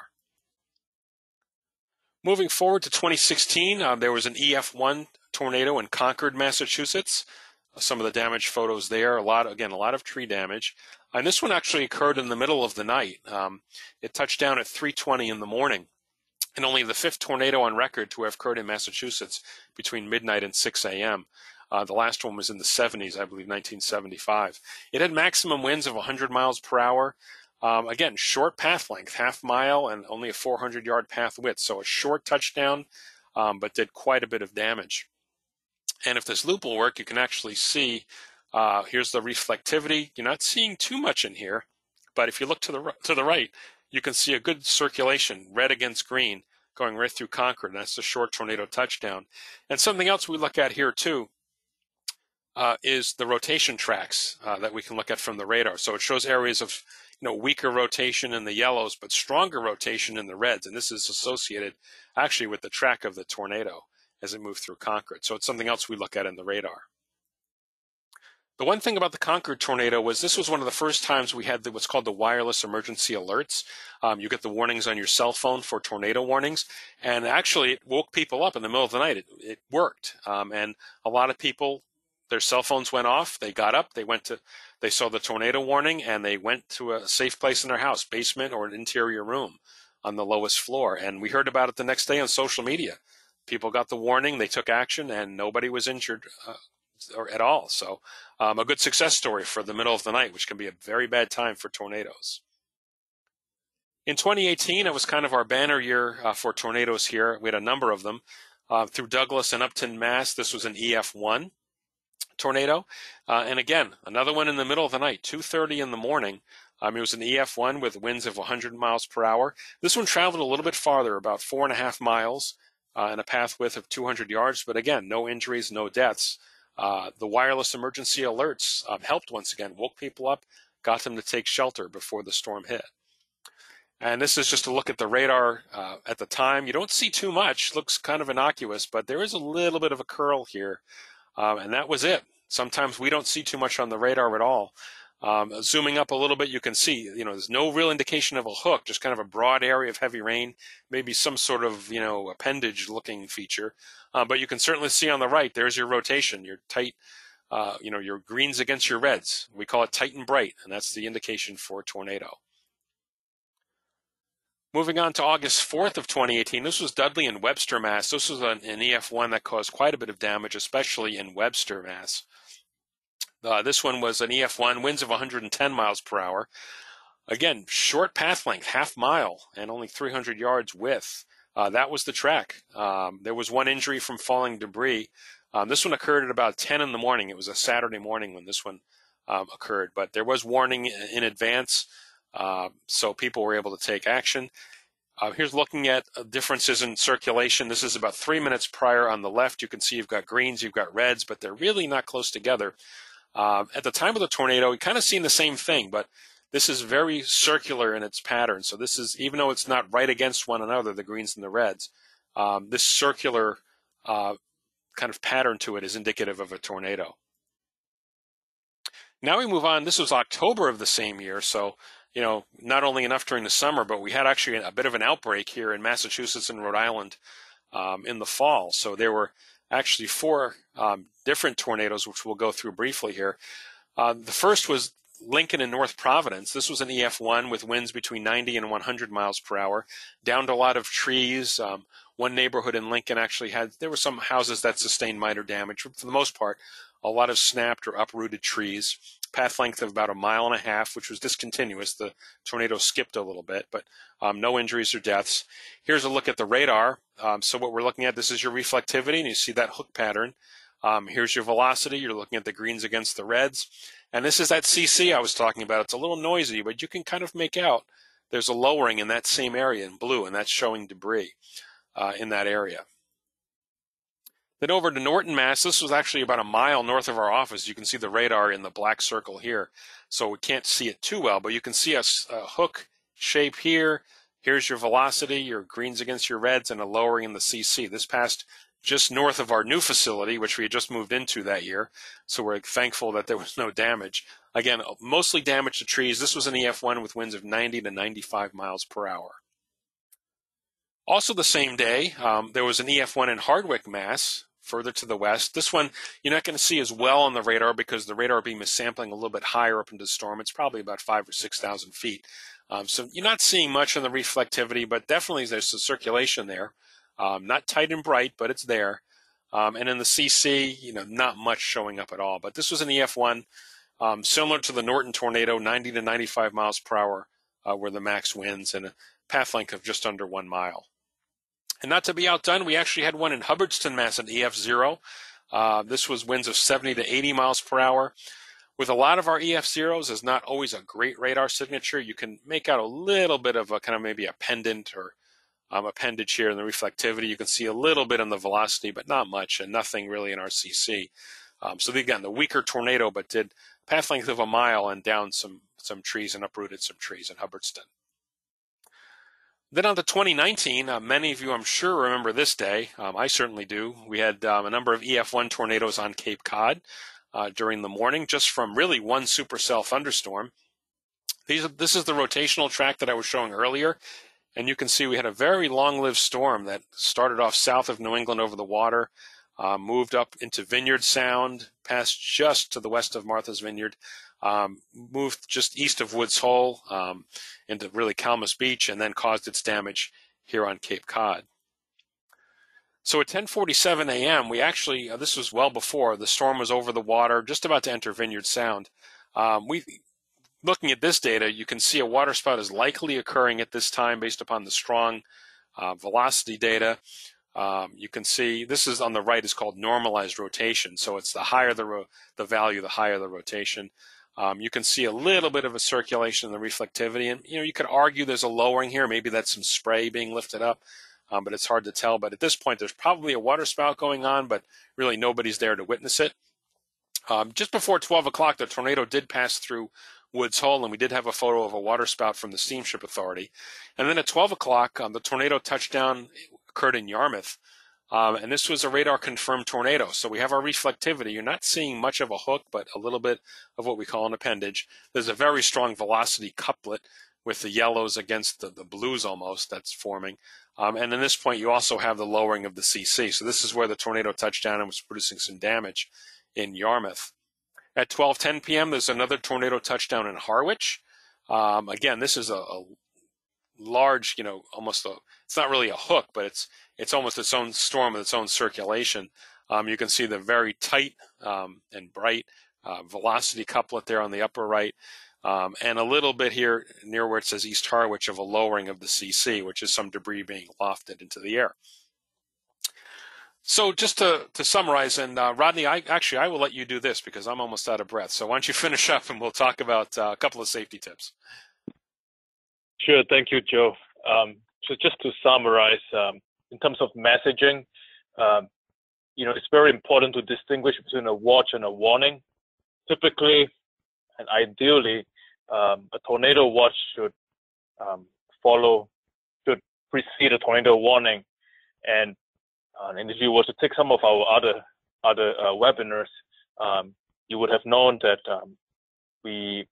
Moving forward to 2016, uh, there was an EF1 tornado in Concord, Massachusetts. Uh, some of the damage photos there, a lot, again, a lot of tree damage. And this one actually occurred in the middle of the night. Um, it touched down at 3:20 in the morning, and only the fifth tornado on record to have occurred in Massachusetts between midnight and 6 a.m. Uh, the last one was in the 70s, I believe, 1975. It had maximum winds of 100 miles per hour. Um, again, short path length, half mile, and only a 400 yard path width. So a short touchdown, um, but did quite a bit of damage. And if this loop will work, you can actually see uh, here's the reflectivity. You're not seeing too much in here, but if you look to the to the right, you can see a good circulation, red against green, going right through Concord. That's the short tornado touchdown. And something else we look at here too uh, is the rotation tracks uh, that we can look at from the radar. So it shows areas of you know weaker rotation in the yellows, but stronger rotation in the reds, and this is associated actually with the track of the tornado as it moved through Concord. So it's something else we look at in the radar. The one thing about the Concord tornado was this was one of the first times we had the, what's called the wireless emergency alerts. Um, you get the warnings on your cell phone for tornado warnings, and actually it woke people up in the middle of the night. It, it worked, um, and a lot of people their cell phones went off. They got up. They went to. They saw the tornado warning, and they went to a safe place in their house, basement or an interior room, on the lowest floor. And we heard about it the next day on social media. People got the warning. They took action, and nobody was injured uh, or at all. So, um, a good success story for the middle of the night, which can be a very bad time for tornadoes. In 2018, it was kind of our banner year uh, for tornadoes here. We had a number of them. Uh, through Douglas and Upton, Mass, this was an EF1 tornado. Uh, and again, another one in the middle of the night, 2.30 in the morning. Um, it was an EF1 with winds of 100 miles per hour. This one traveled a little bit farther, about four and a half miles, uh, and a path width of 200 yards. But again, no injuries, no deaths. Uh, the wireless emergency alerts um, helped once again, woke people up, got them to take shelter before the storm hit. And this is just a look at the radar uh, at the time. You don't see too much, looks kind of innocuous, but there is a little bit of a curl here um, and that was it. Sometimes we don't see too much on the radar at all. Um, zooming up a little bit, you can see, you know, there's no real indication of a hook, just kind of a broad area of heavy rain, maybe some sort of, you know, appendage looking feature. Uh, but you can certainly see on the right, there's your rotation, your tight, uh, you know, your greens against your reds. We call it tight and bright, and that's the indication for tornado. Moving on to August 4th of 2018, this was Dudley and Webster, Mass. This was an, an EF1 that caused quite a bit of damage, especially in Webster, Mass. Uh, this one was an EF1, winds of 110 miles per hour. Again, short path length, half mile, and only 300 yards width. Uh, that was the track. Um, there was one injury from falling debris. Um, this one occurred at about 10 in the morning. It was a Saturday morning when this one um, occurred, but there was warning in advance. Uh, so people were able to take action. Uh, here's looking at uh, differences in circulation. This is about three minutes prior on the left. You can see you've got greens, you've got reds, but they're really not close together. Uh, at the time of the tornado, we kind of seen the same thing, but this is very circular in its pattern. So this is, even though it's not right against one another, the greens and the reds, um, this circular uh, kind of pattern to it is indicative of a tornado. Now we move on. This was October of the same year, so you know, not only enough during the summer, but we had actually a bit of an outbreak here in Massachusetts and Rhode Island um, in the fall. So there were actually four um, different tornadoes, which we'll go through briefly here. Uh, the first was Lincoln and North Providence. This was an EF1 with winds between 90 and 100 miles per hour, downed a lot of trees. Um, one neighborhood in Lincoln actually had, there were some houses that sustained minor damage. but For the most part, a lot of snapped or uprooted trees path length of about a mile and a half, which was discontinuous. The tornado skipped a little bit, but um, no injuries or deaths. Here's a look at the radar. Um, so what we're looking at, this is your reflectivity, and you see that hook pattern. Um, here's your velocity. You're looking at the greens against the reds. And this is that CC I was talking about. It's a little noisy, but you can kind of make out there's a lowering in that same area in blue, and that's showing debris uh, in that area. Then over to Norton, Mass. This was actually about a mile north of our office. You can see the radar in the black circle here. So we can't see it too well, but you can see a, a hook shape here. Here's your velocity, your greens against your reds, and a lowering in the CC. This passed just north of our new facility, which we had just moved into that year. So we're thankful that there was no damage. Again, mostly damage to trees. This was an EF1 with winds of 90 to 95 miles per hour. Also, the same day, um, there was an EF1 in Hardwick, Mass, further to the west. This one you're not going to see as well on the radar because the radar beam is sampling a little bit higher up into the storm. It's probably about five or 6,000 feet. Um, so you're not seeing much on the reflectivity, but definitely there's some circulation there. Um, not tight and bright, but it's there. Um, and in the CC, you know, not much showing up at all. But this was an EF1, um, similar to the Norton tornado, 90 to 95 miles per hour uh, were the max winds and a path length of just under one mile. And not to be outdone, we actually had one in Hubbardston, Mass, an EF0. Uh, this was winds of 70 to 80 miles per hour. With a lot of our EF0s, is not always a great radar signature. You can make out a little bit of a kind of maybe a pendant or um, appendage here in the reflectivity. You can see a little bit in the velocity, but not much, and nothing really in our CC. Um, so again, the weaker tornado, but did path length of a mile and down some some trees and uprooted some trees in Hubbardston. Then on to 2019, uh, many of you I'm sure remember this day. Um, I certainly do. We had um, a number of EF1 tornadoes on Cape Cod uh, during the morning, just from really one supercell thunderstorm. These, this is the rotational track that I was showing earlier. And you can see we had a very long lived storm that started off south of New England over the water, uh, moved up into Vineyard Sound, passed just to the west of Martha's Vineyard, um, moved just east of Woods Hole um, into really Kalmus Beach, and then caused its damage here on Cape Cod. So at 10:47 a.m., we actually uh, this was well before the storm was over the water, just about to enter Vineyard Sound. Um, we looking at this data, you can see a waterspout is likely occurring at this time based upon the strong uh, velocity data. Um, you can see this is on the right is called normalized rotation. So it's the higher the the value, the higher the rotation. Um, you can see a little bit of a circulation in the reflectivity, and you know you could argue there's a lowering here. Maybe that's some spray being lifted up, um, but it's hard to tell. But at this point, there's probably a waterspout going on, but really nobody's there to witness it. Um, just before 12 o'clock, the tornado did pass through Woods Hole, and we did have a photo of a waterspout from the Steamship Authority. And then at 12 o'clock, um, the tornado touchdown occurred in Yarmouth. Um, and this was a radar confirmed tornado. So we have our reflectivity. You're not seeing much of a hook, but a little bit of what we call an appendage. There's a very strong velocity couplet with the yellows against the, the blues almost that's forming. Um, and in this point, you also have the lowering of the CC. So this is where the tornado touched down and was producing some damage in Yarmouth. At 12:10 p.m., there's another tornado touchdown in Harwich. Um, again, this is a, a, large, you know, almost a. It's not really a hook, but it's it's almost its own storm with its own circulation. Um, you can see the very tight um, and bright uh, velocity couplet there on the upper right, um, and a little bit here near where it says East Harwich of a lowering of the CC, which is some debris being lofted into the air. So just to, to summarize, and uh, Rodney, I actually I will let you do this because I'm almost out of breath. So why don't you finish up and we'll talk about uh, a couple of safety tips. Sure, thank you, Joe. Um, so just to summarize, um, in terms of messaging, um, you know, it's very important to distinguish between a watch and a warning. Typically, and ideally, um, a tornado watch should um, follow, should precede a tornado warning, and uh, and if you were to take some of our other other uh, webinars, um, you would have known that um, we,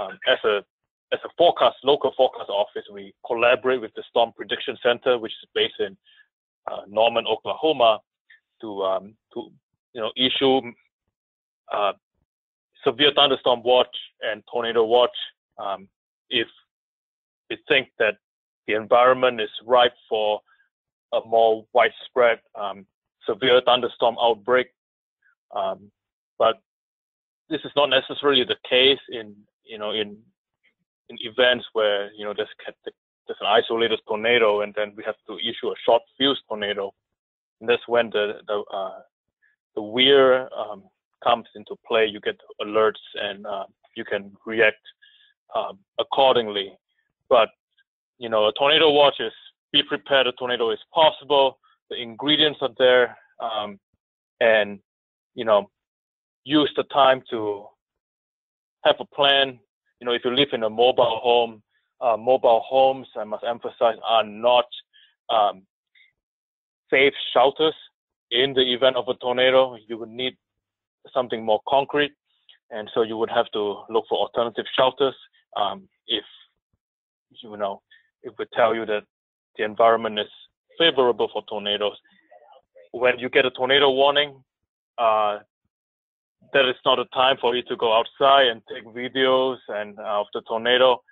um, as a as a forecast local forecast office, we collaborate with the Storm Prediction Center, which is based in uh, Norman, Oklahoma, to um, to you know issue uh, severe thunderstorm watch and tornado watch um, if we think that the environment is ripe for a more widespread um, severe thunderstorm outbreak. Um, but this is not necessarily the case in you know in in events where you know there's there's an isolated tornado and then we have to issue a short fuse tornado. And that's when the the uh, the WEA um, comes into play. You get alerts and uh, you can react um, accordingly. But you know, a tornado watch is be prepared a tornado is possible. The ingredients are there, um, and you know, use the time to have a plan. You know, if you live in a mobile home, uh, mobile homes, I must emphasize, are not um, safe shelters in the event of a tornado. You would need something more concrete, and so you would have to look for alternative shelters. Um, if you know, it would tell you that the environment is favorable for tornadoes. When you get a tornado warning, uh, that is not a time for you to go outside and take videos and uh, of the tornado.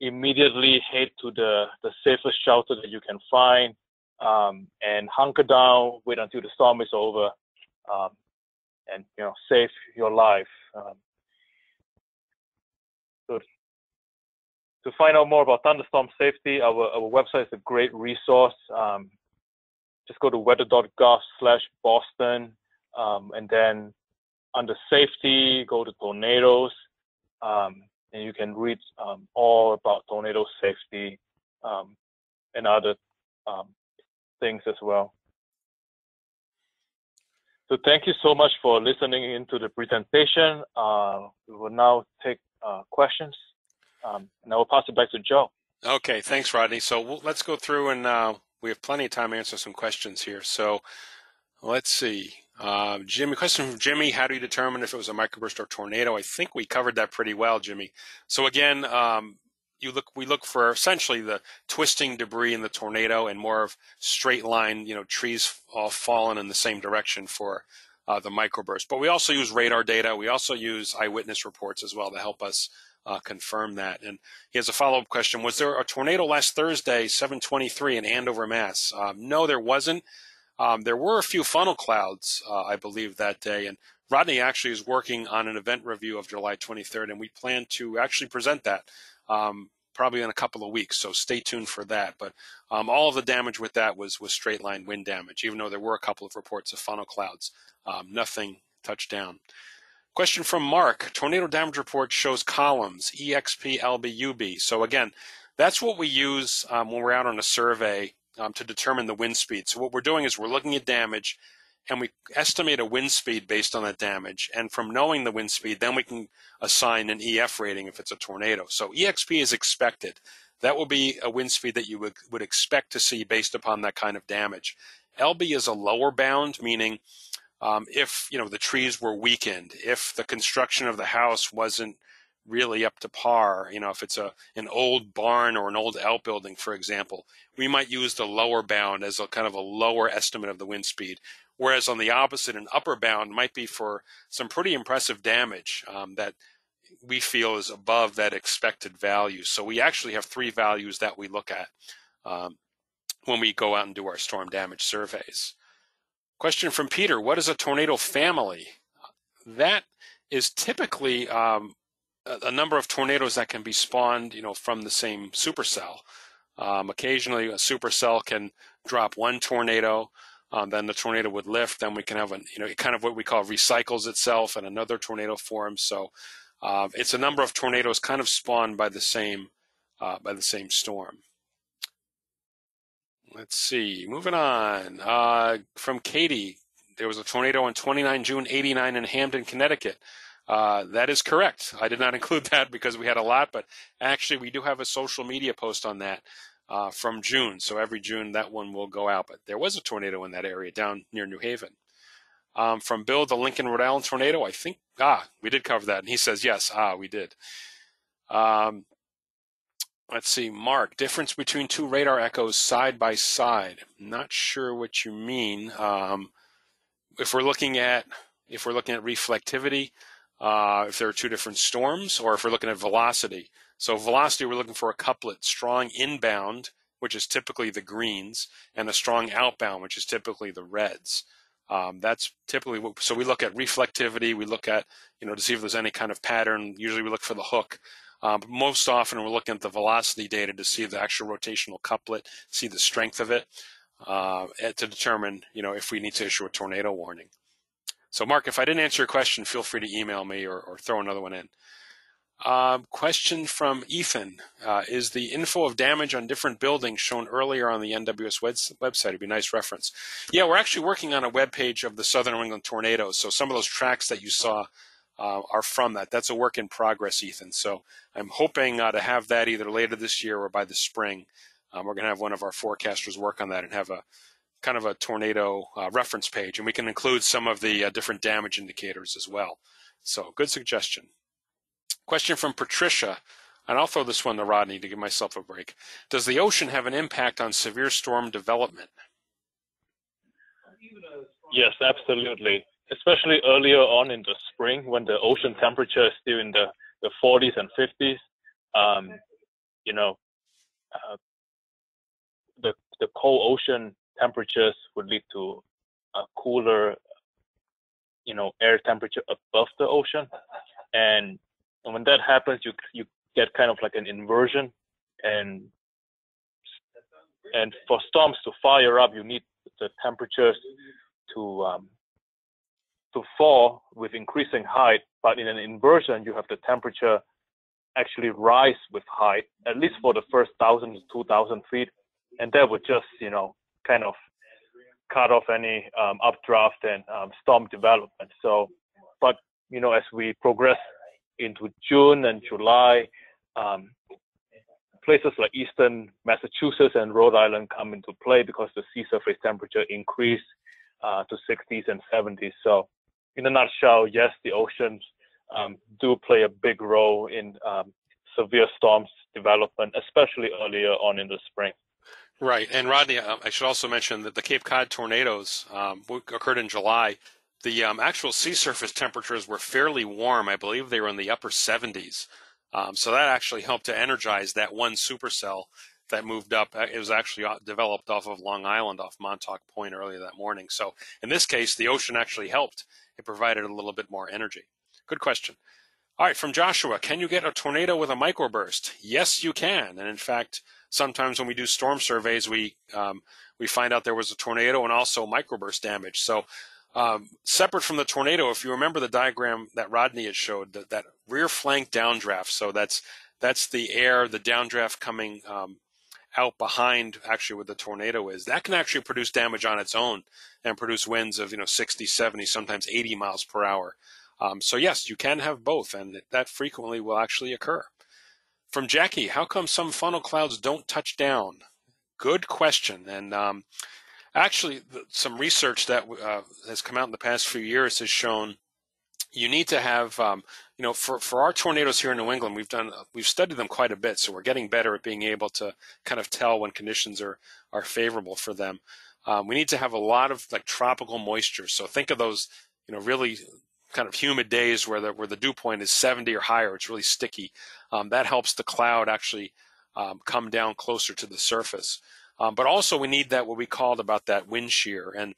Immediately head to the, the safest shelter that you can find um, and hunker down, wait until the storm is over, um, and you know save your life. Um, so to find out more about thunderstorm safety, our, our website is a great resource. Um, just go to weather.gov slash Boston um, and then under safety, go to tornadoes, um, and you can read um, all about tornado safety um, and other um, things as well. So thank you so much for listening into the presentation. Uh, we will now take uh, questions, um, and I will pass it back to Joe. Okay, thanks, Rodney. So we'll, let's go through, and uh, we have plenty of time to answer some questions here. So let's see. Uh, Jimmy, question from Jimmy: How do you determine if it was a microburst or tornado? I think we covered that pretty well, Jimmy. So again, um, you look, we look for essentially the twisting debris in the tornado and more of straight line, you know, trees all falling in the same direction for uh, the microburst. But we also use radar data. We also use eyewitness reports as well to help us uh, confirm that. And he has a follow-up question: Was there a tornado last Thursday, 7:23, in Andover, Mass? Um, no, there wasn't. Um, there were a few funnel clouds, uh, I believe, that day, and Rodney actually is working on an event review of July 23rd, and we plan to actually present that um, probably in a couple of weeks. So stay tuned for that. But um, all of the damage with that was was straight line wind damage, even though there were a couple of reports of funnel clouds. Um, nothing touched down. Question from Mark: Tornado damage report shows columns EXP, LB, UB. So again, that's what we use um, when we're out on a survey um, to determine the wind speed. So what we're doing is we're looking at damage and we estimate a wind speed based on that damage. And from knowing the wind speed, then we can assign an EF rating if it's a tornado. So EXP is expected. That will be a wind speed that you would, would expect to see based upon that kind of damage. LB is a lower bound, meaning um, if you know the trees were weakened, if the construction of the house wasn't really up to par. You know, if it's a an old barn or an old outbuilding, for example, we might use the lower bound as a kind of a lower estimate of the wind speed. Whereas on the opposite, an upper bound might be for some pretty impressive damage um, that we feel is above that expected value. So we actually have three values that we look at um, when we go out and do our storm damage surveys. Question from Peter: What is a tornado family? That is typically um, a, number of tornadoes that can be spawned, you know, from the same supercell. Um, occasionally, a supercell can drop one tornado, um, then the tornado would lift. Then we can have a, you know, kind of what we call recycles itself, and another tornado forms. So uh, it's a number of tornadoes kind of spawned by the same uh, by the same storm. Let's see. Moving on. Uh, from Katie, there was a tornado on 29 June 89 in Hamden, Connecticut. Uh, that is correct. I did not include that because we had a lot, but actually we do have a social media post on that uh, from June. So every June that one will go out. But there was a tornado in that area down near New Haven. Um, from Bill, the Lincoln, Rhode Island tornado. I think ah we did cover that, and he says yes. Ah, we did. Um, let's see, Mark. Difference between two radar echoes side by side. Not sure what you mean. Um, if we're looking at if we're looking at reflectivity, uh, if there are two different storms, or if we're looking at velocity. So velocity, we're looking for a couplet, strong inbound, which is typically the greens, and a strong outbound, which is typically the reds. Um, that's typically what, so we look at reflectivity. We look at, you know, to see if there's any kind of pattern. Usually we look for the hook. Um, but most often we're looking at the velocity data to see the actual rotational couplet, see the strength of it, uh, to determine, you know, if we need to issue a tornado warning. So, Mark, if I didn't answer your question, feel free to email me or, or throw another one in. Um, question from Ethan uh, Is the info of damage on different buildings shown earlier on the NWS website? It'd be a nice reference. Yeah, we're actually working on a web page of the Southern New England tornadoes. So some of those tracks that you saw uh, are from that. That's a work in progress, Ethan. So I'm hoping uh, to have that either later this year or by the spring. Um, we're going to have one of our forecasters work on that and have a kind of a tornado uh, reference page, and we can include some of the uh, different damage indicators as well. So, good suggestion. Question from Patricia, and I'll throw this one to Rodney to give myself a break. Does the ocean have an impact on severe storm development? Yes, absolutely. Especially earlier on in the spring when the ocean temperature is still in the, the 40s and 50s. Um, you know, uh, the the cold ocean temperatures would lead to a cooler, you know, air temperature above the ocean, and, and when that happens, you you get kind of like an inversion, and and for storms to fire up, you need the temperatures to um, to fall with increasing height, but in an inversion, you have the temperature actually rise with height, at least for the first thousand to two thousand feet, and that would just you know kind of cut off any um, updraft and um, storm development. So, but you know as we progress into June and July, um, places like eastern Massachusetts and Rhode Island come into play because the sea surface temperature increase uh, to 60s and 70s. So, in a nutshell, yes, the oceans um, do play a big role in um, severe storms development, especially earlier on in the spring. Right, and Rodney, uh, I should also mention that the Cape Cod tornadoes um, occurred in July. The um, actual sea surface temperatures were fairly warm. I believe they were in the upper 70s. Um, so that actually helped to energize that one supercell that moved up. It was actually uh, developed off of Long Island, off Montauk Point earlier that morning. So in this case, the ocean actually helped. It provided a little bit more energy. Good question. All right, from Joshua, can you get a tornado with a microburst? Yes, you can. And in fact, sometimes when we do storm surveys, we um, we find out there was a tornado and also microburst damage. So um, separate from the tornado, if you remember the diagram that Rodney had showed, that, that rear flank downdraft. So that's that's the air, the downdraft coming um, out behind actually where the tornado is. That can actually produce damage on its own and produce winds of you know 60, 70, sometimes 80 miles per hour. Um, so yes, you can have both, and that frequently will actually occur. From Jackie, how come some funnel clouds don't touch down? Good question, and um, actually, some research that uh, has come out in the past few years has shown you need to have um, you know for, for our tornadoes here in new england we've done we've studied them quite a bit so we're getting better at being able to kind of tell when conditions are are favorable for them um, we need to have a lot of like tropical moisture so think of those you know really kind of humid days where the where the dew point is 70 or higher, it's really sticky. Um, that helps the cloud actually um, come down closer to the surface. Um, but also we need that what we called about that wind shear. And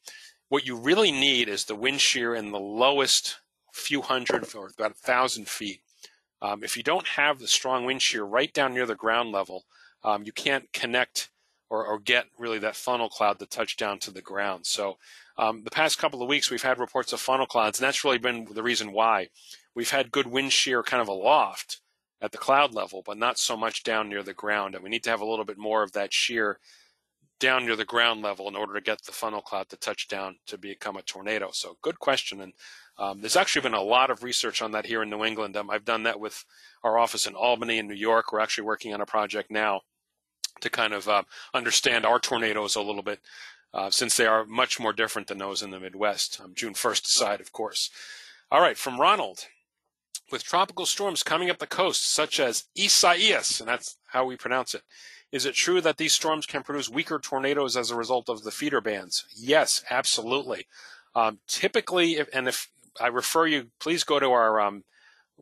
what you really need is the wind shear in the lowest few hundred or about a thousand feet. Um, if you don't have the strong wind shear right down near the ground level, um, you can't connect or, or get really that funnel cloud to touch down to the ground. So um, the past couple of weeks, we've had reports of funnel clouds, and that's really been the reason why. We've had good wind shear kind of aloft at the cloud level, but not so much down near the ground. And we need to have a little bit more of that shear down near the ground level in order to get the funnel cloud to touch down to become a tornado. So, good question. And um, there's actually been a lot of research on that here in New England. Um, I've done that with our office in Albany in New York. We're actually working on a project now to kind of uh, understand our tornadoes a little bit, uh, since they are much more different than those in the Midwest. Um, June 1st aside, of course. All right, from Ronald. With tropical storms coming up the coast, such as Isaias, and that's how we pronounce it, is it true that these storms can produce weaker tornadoes as a result of the feeder bands? Yes, absolutely. Um, typically, if, and if I refer you, please go to our um,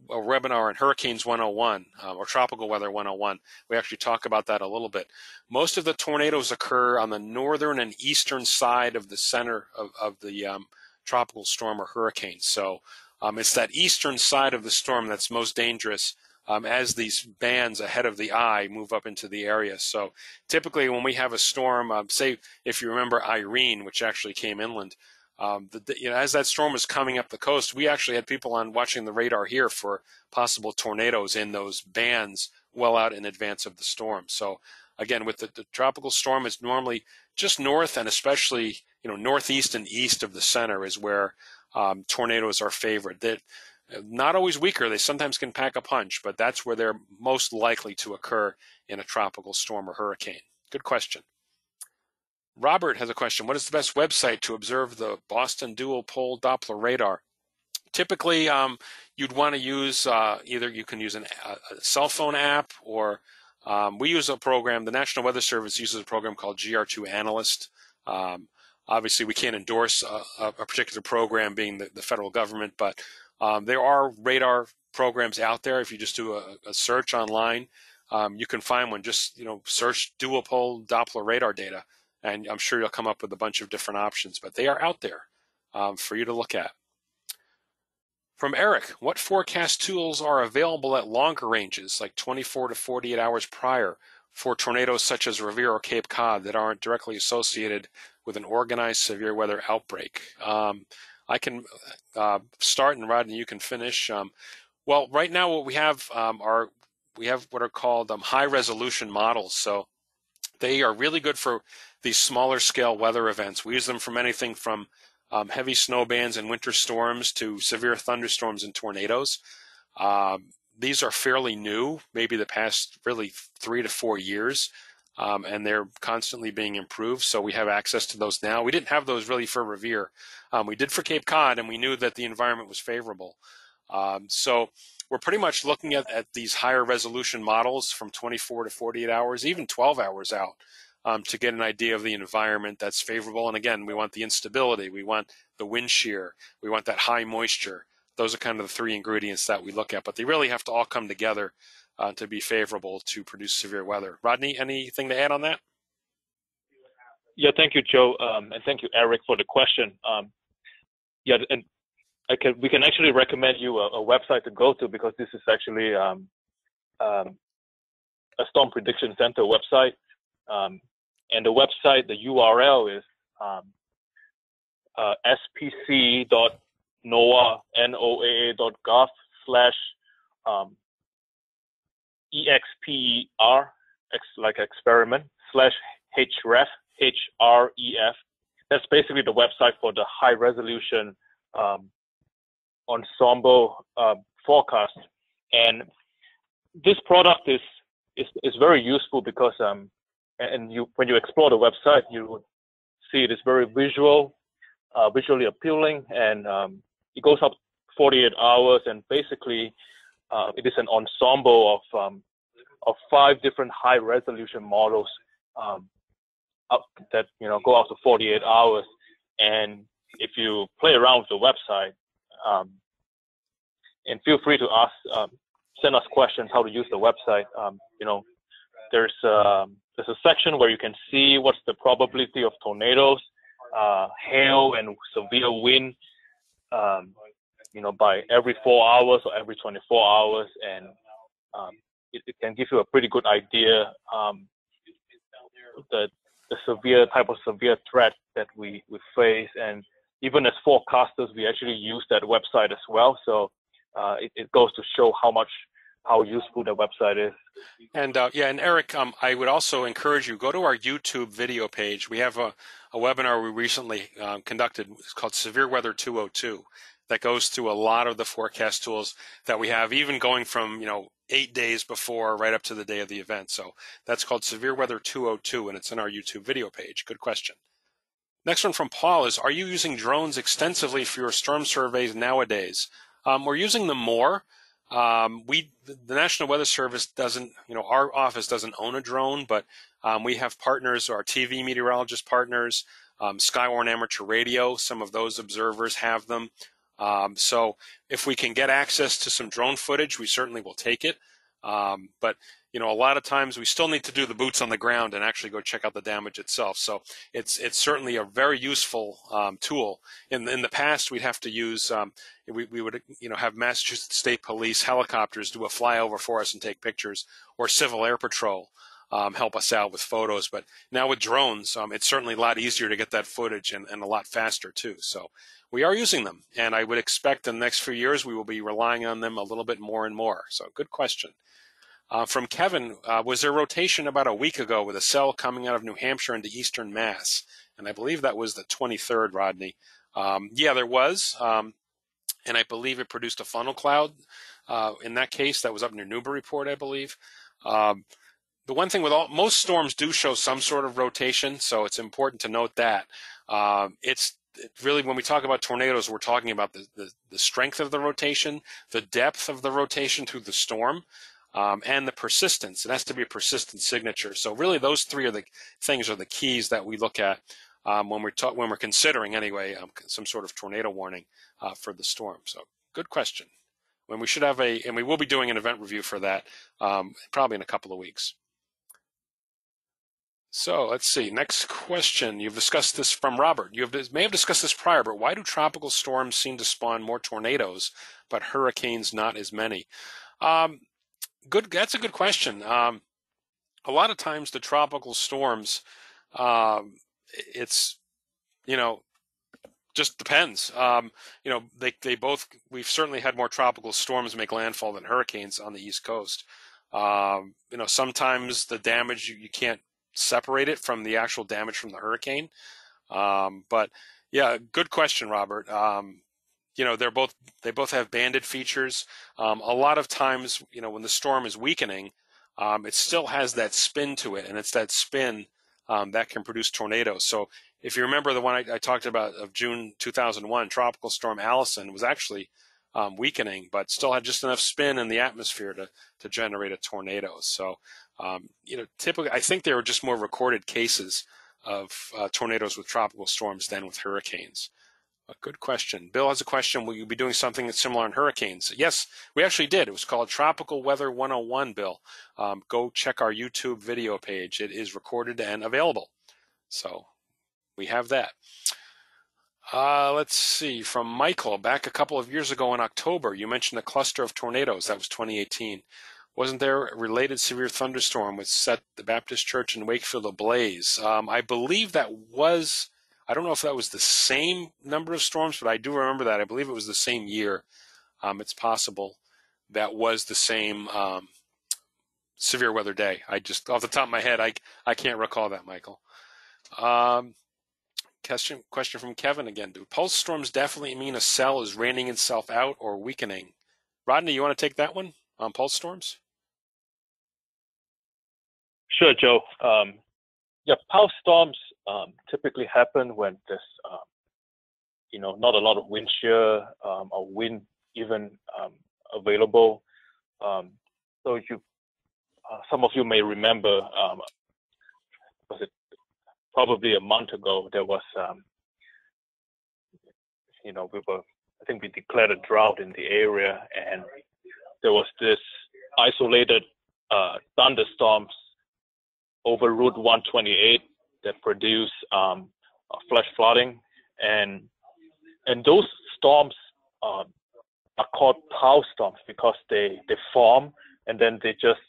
a webinar on Hurricanes 101 uh, or Tropical Weather 101. We actually talk about that a little bit. Most of the tornadoes occur on the northern and eastern side of the center of, of the um, tropical storm or hurricane. So um, it's that eastern side of the storm that's most dangerous um, as these bands ahead of the eye move up into the area. So typically, when we have a storm, um, say if you remember Irene, which actually came inland, um, the, you know, as that storm was coming up the coast, we actually had people on watching the radar here for possible tornadoes in those bands well out in advance of the storm. So again, with the, the tropical storm, it's normally just north and especially you know northeast and east of the center is where um, tornadoes are favored. That not always weaker; they sometimes can pack a punch, but that's where they're most likely to occur in a tropical storm or hurricane. Good question. Robert has a question. What is the best website to observe the Boston dual pol Doppler radar? Typically, um, you'd want to use uh, either you can use an, a cell phone app or um, we use a program. The National Weather Service uses a program called GR2 Analyst. Um, obviously, we can't endorse a, a particular program being the, the federal government, but um, there are radar programs out there. If you just do a, a search online, um, you can find one. Just you know, search dual pol Doppler radar data, and I'm sure you'll come up with a bunch of different options. But they are out there um, for you to look at. From Eric, what forecast tools are available at longer ranges, like 24 to 48 hours prior, for tornadoes such as Revere or Cape Cod that aren't directly associated with an organized severe weather outbreak? Um, I can uh, start and Rodney, you can finish. Um, well, right now what we have um, are we have what are called um, high resolution models. So they are really good for these smaller scale weather events. We use them from anything from um, heavy snow bands and winter storms to severe thunderstorms and tornadoes. Um, these are fairly new, maybe the past really three to four years, um, and they're constantly being improved. So we have access to those now. We didn't have those really for Revere. Um, we did for Cape Cod, and we knew that the environment was favorable. Um, so we're pretty much looking at, at these higher resolution models from 24 to 48 hours, even 12 hours out um, to get an idea of the environment that's favorable. And again, we want the instability, we want the wind shear, we want that high moisture. Those are kind of the three ingredients that we look at, but they really have to all come together uh, to be favorable to produce severe weather. Rodney, anything to add on that? Yeah, thank you, Joe, um, and thank you, Eric, for the question. Um, yeah, and I can we can actually recommend you a, a website to go to because this is actually um, um a storm prediction center website. Um, and the website, the URL is um, uh, spc.noaa.gov slash um, exper, ex, like experiment, slash href, H-R-E-F. That's basically the website for the high resolution um, ensemble uh, forecast. And this product is, is, is very useful because um, and you when you explore the website, you see it is very visual, uh, visually appealing, and um, it goes up 48 hours, and basically uh, it is an ensemble of um, of five different high resolution models um, that you know go out to 48 hours, and if you play around with the website, um, and feel free to ask, um, send us questions how to use the website. Um, you know, there's um, there's a section where you can see what's the probability of tornadoes, uh, hail, and severe wind. Um, you know, by every four hours or every 24 hours, and um, it, it, can give you a pretty good idea um, the the severe type of severe threat that we we face, and even as forecasters, we actually use that website as well. So uh, it, it goes to show how much how useful the website is. And uh, yeah, and Eric, um, I would also encourage you go to our YouTube video page. We have a, a webinar we recently uh, conducted. It's called Severe Weather 202 that goes through a lot of the forecast tools that we have, even going from you know eight days before right up to the day of the event. So that's called Severe Weather 202, and it's in our YouTube video page. Good question. Next one from Paul is: Are you using drones extensively for your storm surveys nowadays? Um, we're using them more. Um, we, the National Weather Service doesn't, you know, our office doesn't own a drone, but um, we have partners, our TV meteorologist partners, um, Skywarn Amateur Radio. Some of those observers have them. Um, so if we can get access to some drone footage, we certainly will take it. Um, but you know, a lot of times we still need to do the boots on the ground and actually go check out the damage itself. So it's it's certainly a very useful um, tool. In in the past, we'd have to use um, we we would you know have Massachusetts State Police helicopters do a flyover for us and take pictures, or Civil Air Patrol. Um, help us out with photos. But now with drones, um, it's certainly a lot easier to get that footage and, and a lot faster too. So we are using them, and I would expect in the next few years we will be relying on them a little bit more and more. So good question. Uh, from Kevin, uh, was there rotation about a week ago with a cell coming out of New Hampshire into Eastern Mass? And I believe that was the 23rd, Rodney. Um, yeah, there was. Um, and I believe it produced a funnel cloud. Uh, in that case, that was up near Newburyport, I believe. Um, the one thing with all most storms do show some sort of rotation, so it's important to note that. Um, it's really when we talk about tornadoes, we're talking about the, the, the, strength of the rotation, the depth of the rotation through the storm, um, and the persistence. It has to be a persistent signature. So really, those three are the things are the keys that we look at um, when we're when we're considering anyway um, some sort of tornado warning uh, for the storm. So good question. When we should have a, and we will be doing an event review for that um, probably in a couple of weeks. So let's see. Next question. You've discussed this from Robert. You have, may have discussed this prior, but why do tropical storms seem to spawn more tornadoes, but hurricanes not as many? Um, good. That's a good question. Um, a lot of times, the tropical storms, um, it's you know, just depends. Um, you know, they they both. We've certainly had more tropical storms make landfall than hurricanes on the East Coast. Um, you know, sometimes the damage you, you can't separate it from the actual damage from the hurricane. Um, but yeah, good question, Robert. You know, they're both they both have banded features. Um, a lot of times, you know, when the storm is weakening, um, it still has that spin to it, and it's that spin um, that can produce tornadoes. So if you remember the one I, I, talked about of June 2001, Tropical Storm Allison was actually um, weakening, but still had just enough spin in the atmosphere to to generate a tornado. So um, you know, typically, I think there were just more recorded cases of uh, tornadoes with tropical storms than with hurricanes. A good question. Bill has a question. Will you be doing something that's similar on hurricanes? Yes, we actually did. It was called Tropical Weather 101, Bill. Um, go check our YouTube video page. It is recorded and available. So we have that. Uh, let's see. From Michael, back a couple of years ago in October, you mentioned a cluster of tornadoes. That was 2018. Wasn't there a related severe thunderstorm which set the Baptist Church in Wakefield ablaze? Um, I believe that was, I don't know if that was the same number of storms, but I do remember that. I believe it was the same year. Um, it's possible that was the same um, severe weather day. I just, off the top of my head, I, I can't recall that, Michael. Um, question, question from Kevin again. Do pulse storms definitely mean a cell is raining itself out or weakening? Rodney, you want to take that one? on pulse storms? Sure, Joe. Um, yeah, power storms um, typically happen when there's, um, you know, not a lot of wind shear um, or wind even um, available. Um, so you, uh, some of you may remember, was it probably a month ago? There was, you know, we were, I think we declared a drought in the area, and there was this isolated uh, thunderstorms over Route 128 that produce um, flash flooding, and and those storms uh, are called pulse storms because they they form and then they just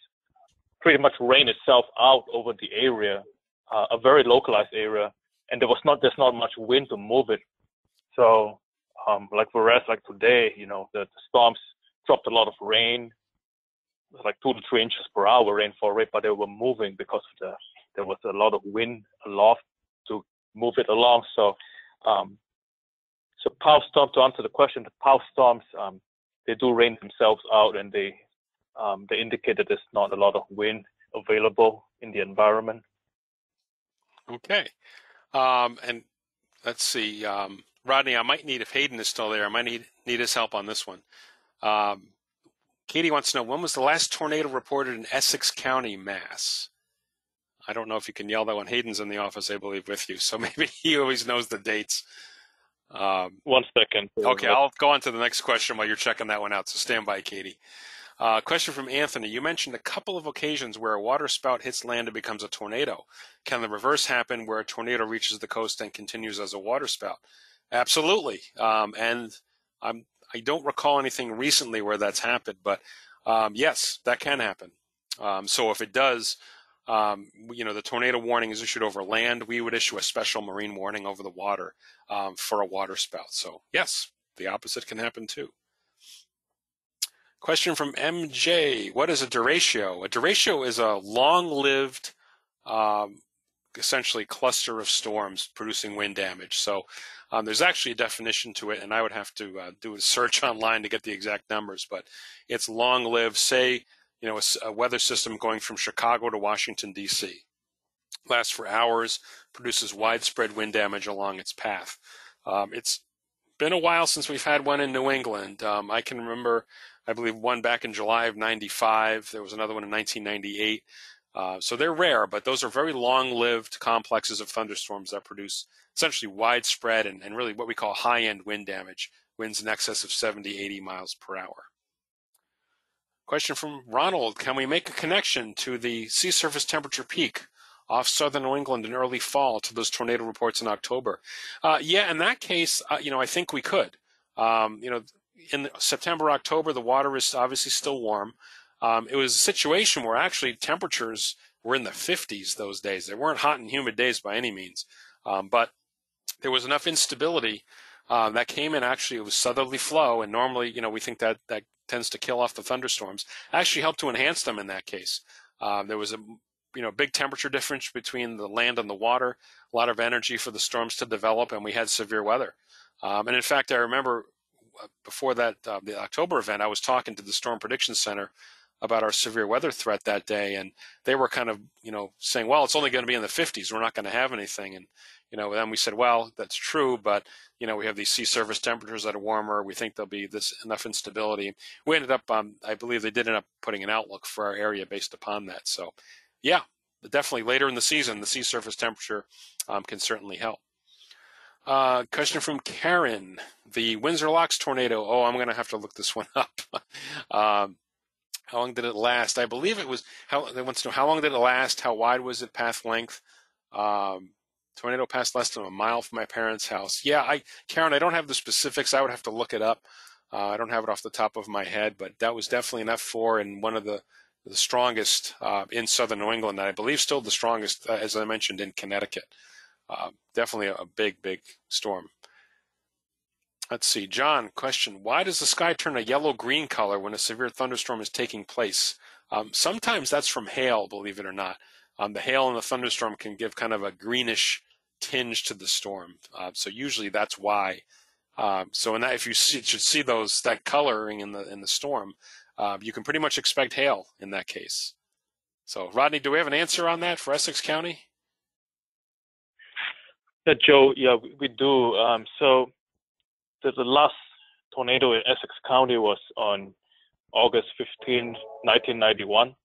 pretty much rain itself out over the area, uh, a very localized area, and there was not there's not much wind to move it. So um, like us, like today, you know, the, the storms dropped a lot of rain, like two to three inches per hour rainfall rate, but they were moving because the, there was a lot of wind aloft to move it along. So, um, so pulse storm to answer the question, the pulse storms um, they do rain themselves out, and they um, they indicate that there's not a lot of wind available in the environment. Okay, um, and let's see, um, Rodney. I might need if Hayden is still there. I might need need his help on this one. Katie wants to know when was the last tornado reported in Essex County, Mass? I don't know if you can yell that one. Hayden's in the office, I believe, with you, so maybe he always knows the dates. Um, one second. Okay, I'll go on to the next question while you're checking that one out. So stand by, Katie. Uh, question from Anthony. You mentioned a couple of occasions where a water spout hits land and becomes a tornado. Can the reverse happen where a tornado reaches the coast and continues as a water spout? Absolutely. Um, and I'm I don't recall anything recently where that's happened, but um, yes, that can happen. Um, so if it does, um, you know, the tornado warning is issued over land. We would issue a special marine warning over the water um, for a water spout. So yes, the opposite can happen too. Question from MJ: What is a derecho? A derecho is a long-lived um, essentially cluster of storms producing wind damage. So um, there's actually a definition to it, and I would have to uh, do a search online to get the exact numbers, but it's long lived. Say you know, a, a weather system going from Chicago to Washington D.C. Lasts for hours, produces widespread wind damage along its path. Um, it's been a while since we've had one in New England. Um, I can remember, I believe, one back in July of '95. There was another one in 1998. Uh, so they're rare, but those are very long-lived complexes of thunderstorms that produce essentially widespread and, and really what we call high-end wind damage, winds in excess of 70, 80 miles per hour. Question from Ronald: Can we make a connection to the sea surface temperature peak off southern New England in early fall to those tornado reports in October? Uh, yeah, in that case, uh, you know, I think we could. Um, you know, in September, October, the water is obviously still warm. Um, it was a situation where actually temperatures were in the 50s those days. They weren't hot and humid days by any means, um, but there was enough instability uh, that came in. Actually, it was southerly flow, and normally, you know, we think that that tends to kill off the thunderstorms. Actually, helped to enhance them in that case. Uh, there was a you know big temperature difference between the land and the water, a lot of energy for the storms to develop, and we had severe weather. Um, and in fact, I remember uh, before that uh, the October event, I was talking to the Storm Prediction Center about our severe weather threat that day, and they were kind of you know saying, well, it's only going to be in the 50s. We're not going to have anything, and you know then we said, well, that's true, but you know we have these sea surface temperatures that are warmer. We think there'll be this enough instability. We ended up, um, I believe, they did end up putting an outlook for our area based upon that. So, yeah, definitely later in the season, the sea surface temperature um, can certainly help. Uh, question from Karen. The Windsor Locks tornado. Oh, I'm going to have to look this one up. um, how long did it last? I believe it was how they want to know how long did it last? How wide was it path length? Um, tornado passed less than a mile from my parents' house. Yeah, I Karen, I don't have the specifics. I would have to look it up. Uh, I don't have it off the top of my head, but that was definitely an F4 and one of the the strongest uh, in southern New England, and I believe still the strongest, uh, as I mentioned, in Connecticut. Uh, definitely a, a big, big storm. Let's see. John, question. Why does the sky turn a yellow green color when a severe thunderstorm is taking place? Um, sometimes that's from hail, believe it or not. Um, the hail and the thunderstorm can give kind of a greenish tinge to the storm. Uh, so usually that's why. Um, so that, if you see, should see those that coloring in the in the storm, uh, you can pretty much expect hail in that case. So Rodney, do we have an answer on that for Essex County? Yeah, Joe. Yeah, we do. Um, so the, the last tornado in Essex County was on August 15, 1991.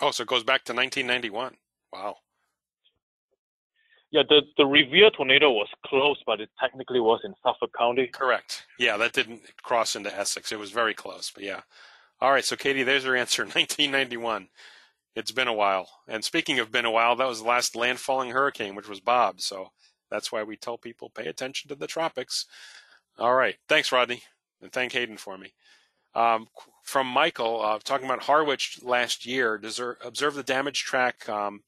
Oh, so it goes back to 1991. Wow. Yeah, the, the Revere tornado was close, but it technically was in Suffolk County. Correct. Yeah, that didn't cross into Essex. It was very close, but yeah. All right, so Katie, there's your answer. 1991. It's been a while. And speaking of been a while, that was the last landfalling hurricane, which was Bob. So that's why we tell people pay attention to the tropics. All right. Thanks, Rodney. And thank Hayden for me. Um, from Michael, uh, talking about Harwich last year, observe the damage track, um,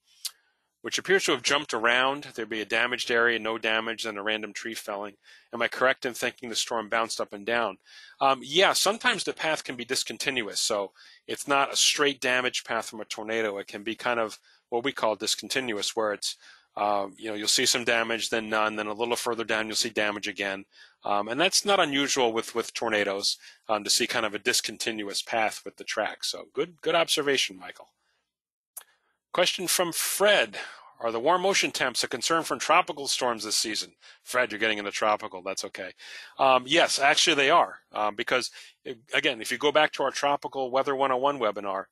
which appears to have jumped around. There'd be a damaged area, no damage, and a random tree felling. Am I correct in thinking the storm bounced up and down? Um, yeah, sometimes the path can be discontinuous. So it's not a straight damage path from a tornado. It can be kind of what we call discontinuous, where it's um, you know, you'll see some damage, then none, then a little further down you'll see damage again, um, and that's not unusual with with tornadoes um, to see kind of a discontinuous path with the track. So good good observation, Michael. Question from Fred: Are the warm ocean temps a concern from tropical storms this season? Fred, you're getting into tropical. That's okay. Um, yes, actually they are um, because again, if you go back to our tropical weather 101 webinar,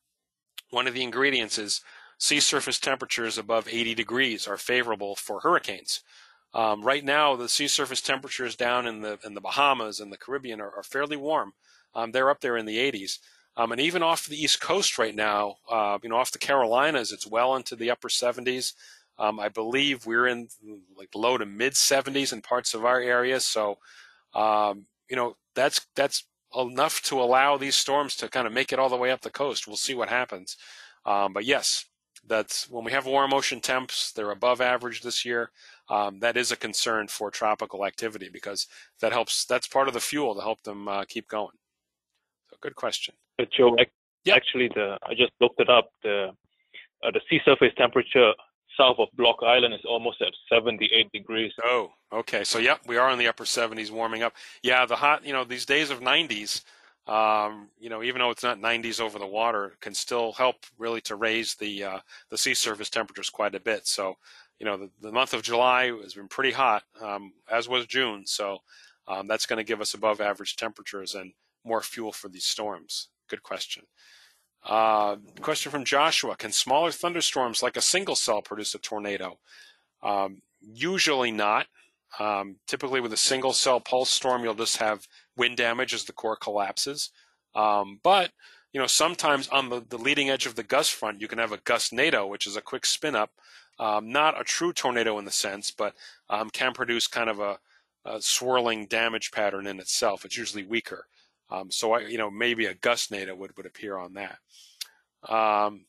one of the ingredients is sea surface temperatures above 80 degrees are favorable for hurricanes. Um, right now, the sea surface temperatures down in the in the Bahamas and the Caribbean are, are fairly warm. Um, they're up there in the 80s, um, and even off the East Coast right now, uh, you know, off the Carolinas, it's well into the upper 70s. Um, I believe we're in like low to mid 70s in parts of our area. So, um, you know, that's that's enough to allow these storms to kind of make it all the way up the coast. We'll see what happens. Um, but yes, that's when we have warm ocean temps, they're above average this year. Um, that is a concern for tropical activity because that helps. That's part of the fuel to help them uh, keep going. So, good question. But Joe, yep. actually, the I just looked it up. The uh, the sea surface temperature south of Block Island is almost at 78 degrees. Oh, okay. So, yep, we are in the upper 70s, warming up. Yeah, the hot. You know, these days of 90s um, you know, even though it's not 90s over the water, can still help really to raise the uh, the sea surface temperatures quite a bit. So, you know, the, the month of July has been pretty hot, um, as was June. So, um, that's going to give us above average temperatures and more fuel for these storms. Good question. Uh, question from Joshua: Can smaller thunderstorms like a single cell produce a tornado? Um, usually not. Um, typically, with a single cell pulse storm, you'll just have wind damage as the core collapses. Um, but you know, sometimes on the, the leading edge of the gust front, you can have a gustnado, which is a quick spin up, um, not a true tornado in the sense, but um, can produce kind of a, a, swirling damage pattern in itself. It's usually weaker. Um, so, I, you know, maybe a gustnado would, would appear on that. Um,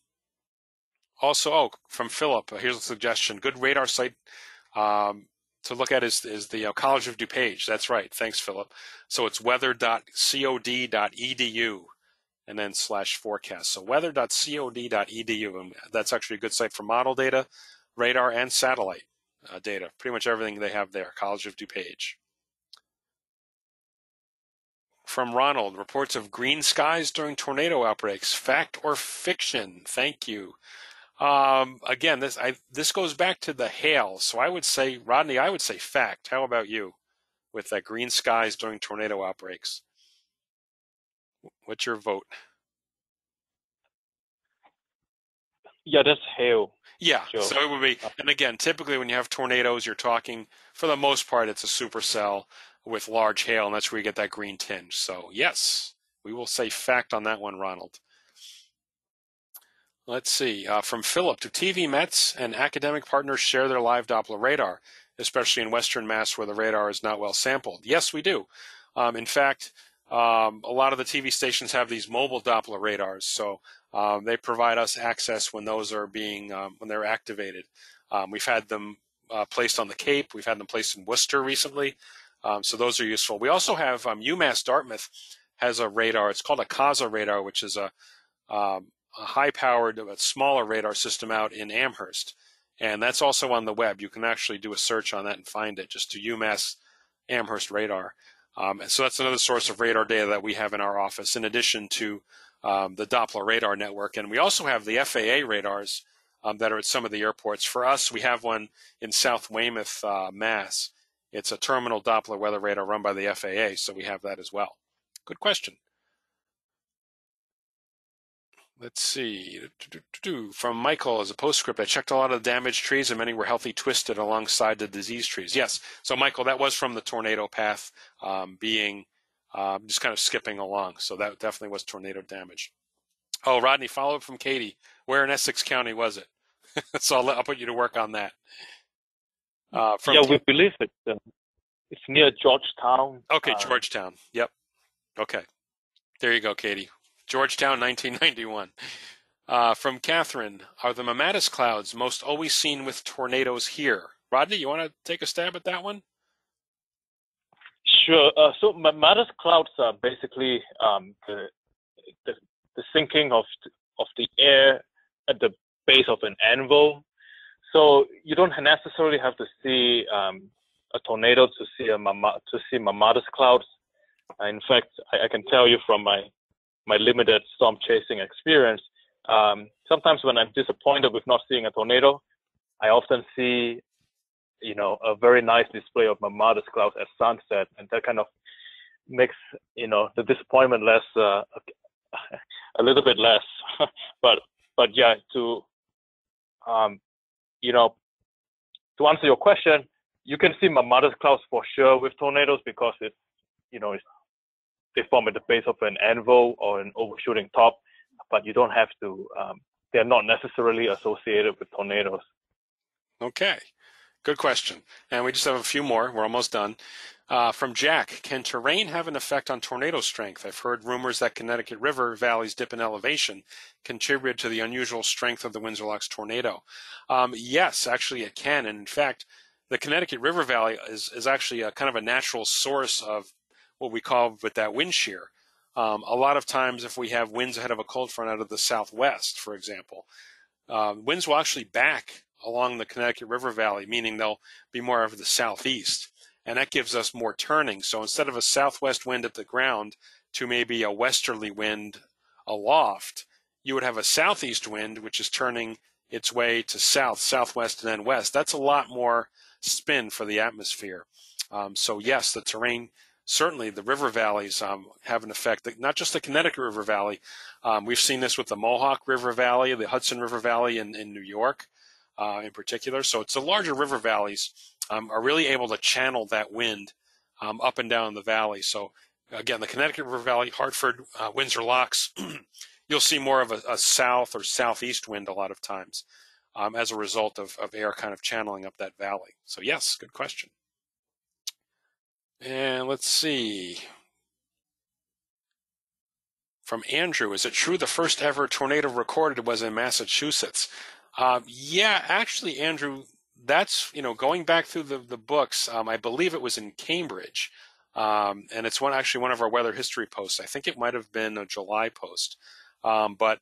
also, oh, from Philip, here's a suggestion. Good radar site um, to look at is, is the uh, College of DuPage. That's right. Thanks, Philip. So it's weather.cod.edu and then slash forecast. So weather.cod.edu. And that's actually a good site for model data, radar, and satellite uh, data. Pretty much everything they have there, College of DuPage. From Ronald, reports of green skies during tornado outbreaks. Fact or fiction? Thank you. Um, again, this I, this goes back to the hail. So I would say, Rodney, I would say fact. How about you, with that green skies during tornado outbreaks? What's your vote? Yeah, that's hail. Yeah, sure. so it would be. And again, typically when you have tornadoes, you're talking for the most part it's a supercell with large hail, and that's where you get that green tinge. So yes, we will say fact on that one, Ronald. Let's see. Uh, from Philip, do TV Mets and academic partners share their live Doppler radar, especially in Western Mass where the radar is not well sampled? Yes, we do. Um, in fact, um, a lot of the TV stations have these mobile Doppler radars, so um, they provide us access when those are being um, when they're activated. Um, we've had them uh, placed on the Cape. We've had them placed in Worcester recently, um, so those are useful. We also have UMass Dartmouth has a radar. It's called a CASA radar, which is a um, a high-powered, a smaller radar system out in Amherst, and that's also on the web. You can actually do a search on that and find it. Just to UMass Amherst radar. Um, and so that's another source of radar data that we have in our office, in addition to um, the Doppler radar network. And we also have the FAA radars um, that are at some of the airports. For us, we have one in South Weymouth, uh, Mass. It's a terminal Doppler weather radar run by the FAA, so we have that as well. Good question. Let's see. From Michael as a postscript, I checked a lot of the damaged trees and many were healthy twisted alongside the diseased trees. Yes. So, Michael, that was from the tornado path um, being um, just kind of skipping along. So, that definitely was tornado damage. Oh, Rodney, follow up from Katie. Where in Essex County was it? so, I'll, I'll, put you to work on that. Uh, yeah, we believe it. Uh, it's near Georgetown. Okay, uh, Georgetown. Yep. Okay. There you go, Katie. Georgetown, 1991. Uh, from Catherine, are the Mammatus clouds most always seen with tornadoes here? Rodney, you want to take a stab at that one? Sure. Uh, so Mammatus clouds are basically um, the, the, the sinking of of the air at the base of an anvil. So you don't necessarily have to see um, a tornado to see a to see Mammatus clouds. Uh, in fact, I, I, can tell you from my my limited storm chasing experience, um, sometimes when I'm disappointed with not seeing a tornado, I often see, you know, a very nice display of Mammatus clouds at sunset, and that kind of makes, you know, the disappointment less, uh, a little bit less. but, but yeah, to, um, you know, to answer your question, you can see Mammatus clouds for sure with tornadoes because it's, you know, it's they form at the base of an anvil or an overshooting top, but you don't have to. Um, they're not necessarily associated with tornadoes. Okay, good question. And we just have a few more. We're almost done. Uh, from Jack, can terrain have an effect on tornado strength? I've heard rumors that Connecticut River valleys dip in elevation contribute to the unusual strength of the Windsor-Locks tornado. Um, yes, actually it can. And in fact, the Connecticut River Valley is, is actually a kind of a natural source of what we call with that wind shear. Um, a lot of times, if we have winds ahead of a cold front out of the southwest, for example, uh, winds will actually back along the Connecticut River Valley, meaning they'll be more of the southeast. And that gives us more turning. So instead of a southwest wind at the ground to maybe a westerly wind aloft, you would have a southeast wind, which is turning its way to south, southwest, and then west. That's a lot more spin for the atmosphere. Um, so yes, the terrain certainly the river valleys um, have an effect. Not just the Connecticut River Valley. Um, we've seen this with the Mohawk River Valley, the Hudson River Valley in, in New York, uh, in particular. So it's the larger river valleys um, are really able to channel that wind um, up and down the valley. So again, the Connecticut River Valley, Hartford, uh, Windsor Locks, you'll see more of a, a, south or southeast wind a lot of times um, as a result of, of air kind of channeling up that valley. So yes, good question. And let's see. From Andrew, is it true the first ever tornado recorded was in Massachusetts? Uh, yeah, actually, Andrew, that's you know going back through the the books. Um, I believe it was in Cambridge, um, and it's one actually one of our weather history posts. I think it might have been a July post, um, but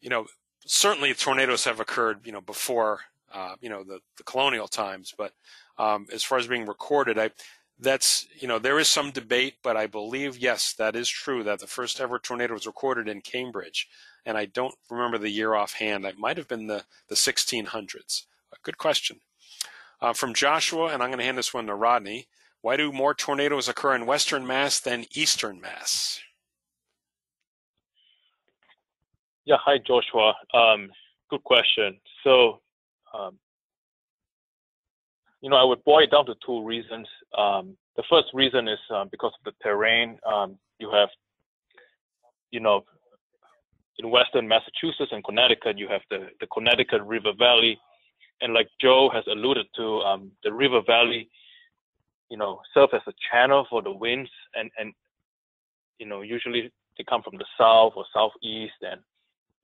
you know certainly tornadoes have occurred you know before uh, you know the, the colonial times. But um, as far as being recorded, I that's you know there is some debate, but I believe yes, that is true that the first ever tornado was recorded in Cambridge, and I don't remember the year offhand. It might have been the the 1600s. Good question. Uh, from Joshua, and I'm going to hand this one to Rodney. Why do more tornadoes occur in Western Mass than Eastern Mass? Yeah, hi Joshua. Um, good question. So um, you know, I would boil it down to two reasons. Um, the first reason is um, because of the terrain. Um, you have, you know, in western Massachusetts and Connecticut, you have the, the Connecticut River Valley. And like Joe has alluded to, um, the River Valley, you know, serve as a channel for the winds. And, and, you know, usually they come from the south or southeast and,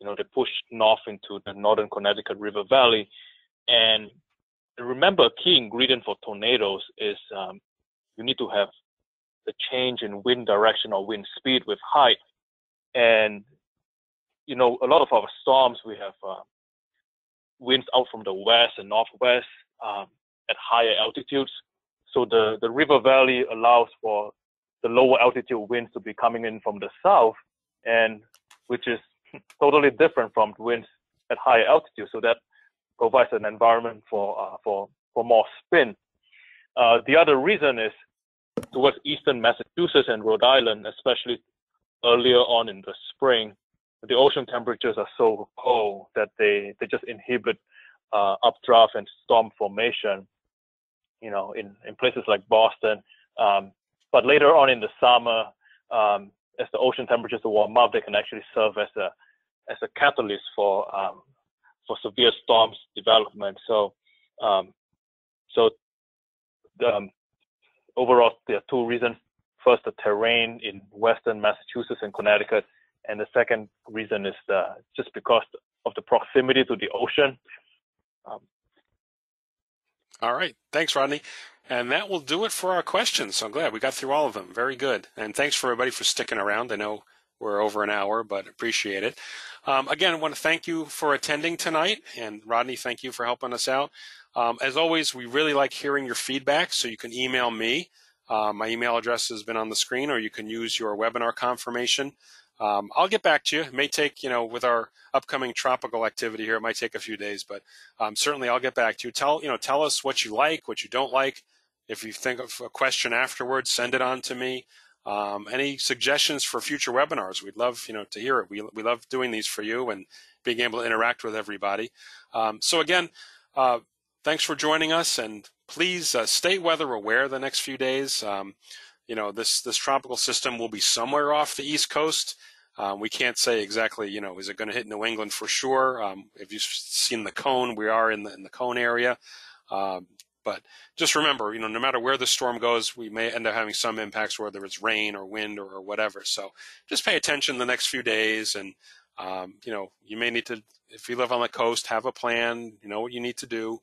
you know, they push north into the northern Connecticut River Valley. And remember, a key ingredient for tornadoes is um, you need to have the change in wind direction or wind speed with height. And, you know, a lot of our storms, we have uh, winds out from the west and northwest um, at higher altitudes. So the, the river valley allows for the lower altitude winds to be coming in from the south, and which is totally different from winds at higher altitude. So that provides an environment for uh, for for more spin. Uh, the other reason is towards eastern Massachusetts and Rhode Island, especially earlier on in the spring, the ocean temperatures are so cold that they they just inhibit uh, updraft and storm formation. You know, in in places like Boston. Um, but later on in the summer, um, as the ocean temperatures warm up, they can actually serve as a as a catalyst for um, for severe storms development. So, um, so um, overall, there are two reasons. First, the terrain in western Massachusetts and Connecticut, and the second reason is uh, just because of the proximity to the ocean. Um, all right. Thanks, Rodney. And that will do it for our questions. So I'm glad we got through all of them. Very good. And thanks for everybody for sticking around. I know we're over an hour, but appreciate it. Um, again, I want to thank you for attending tonight. And Rodney, thank you for helping us out. Um, as always, we really like hearing your feedback, so you can email me. Uh, my email address has been on the screen, or you can use your webinar confirmation. Um, I'll get back to you. It may take, you know, with our upcoming tropical activity here, it might take a few days, but um, certainly I'll get back to you. Tell, you know, tell us what you like, what you don't like. If you think of a question afterwards, send it on to me. Um, any suggestions for future webinars? We'd love, you know, to hear it. We, we love doing these for you and being able to interact with everybody. Um, so again, uh, thanks for joining us, and please uh, stay weather aware the next few days. Um, you know, this this tropical system will be somewhere off the east coast. Um, we can't say exactly, you know, is it going to hit New England for sure? Um, if you've seen the cone, we are in the in the cone area. Um, but just remember, you know, no matter where the storm goes, we may end up having some impacts, whether it's rain or wind or, or whatever. So just pay attention the next few days, and um, you know, you may need to, if you live on the coast, have a plan. You know what you need to do,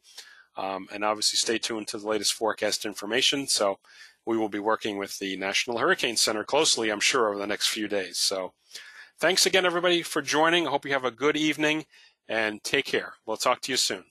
um, and obviously stay tuned to the latest forecast information. So we will be working with the National Hurricane Center closely, I'm sure, over the next few days. So thanks again, everybody, for joining. I hope you have a good evening, and take care. We'll talk to you soon.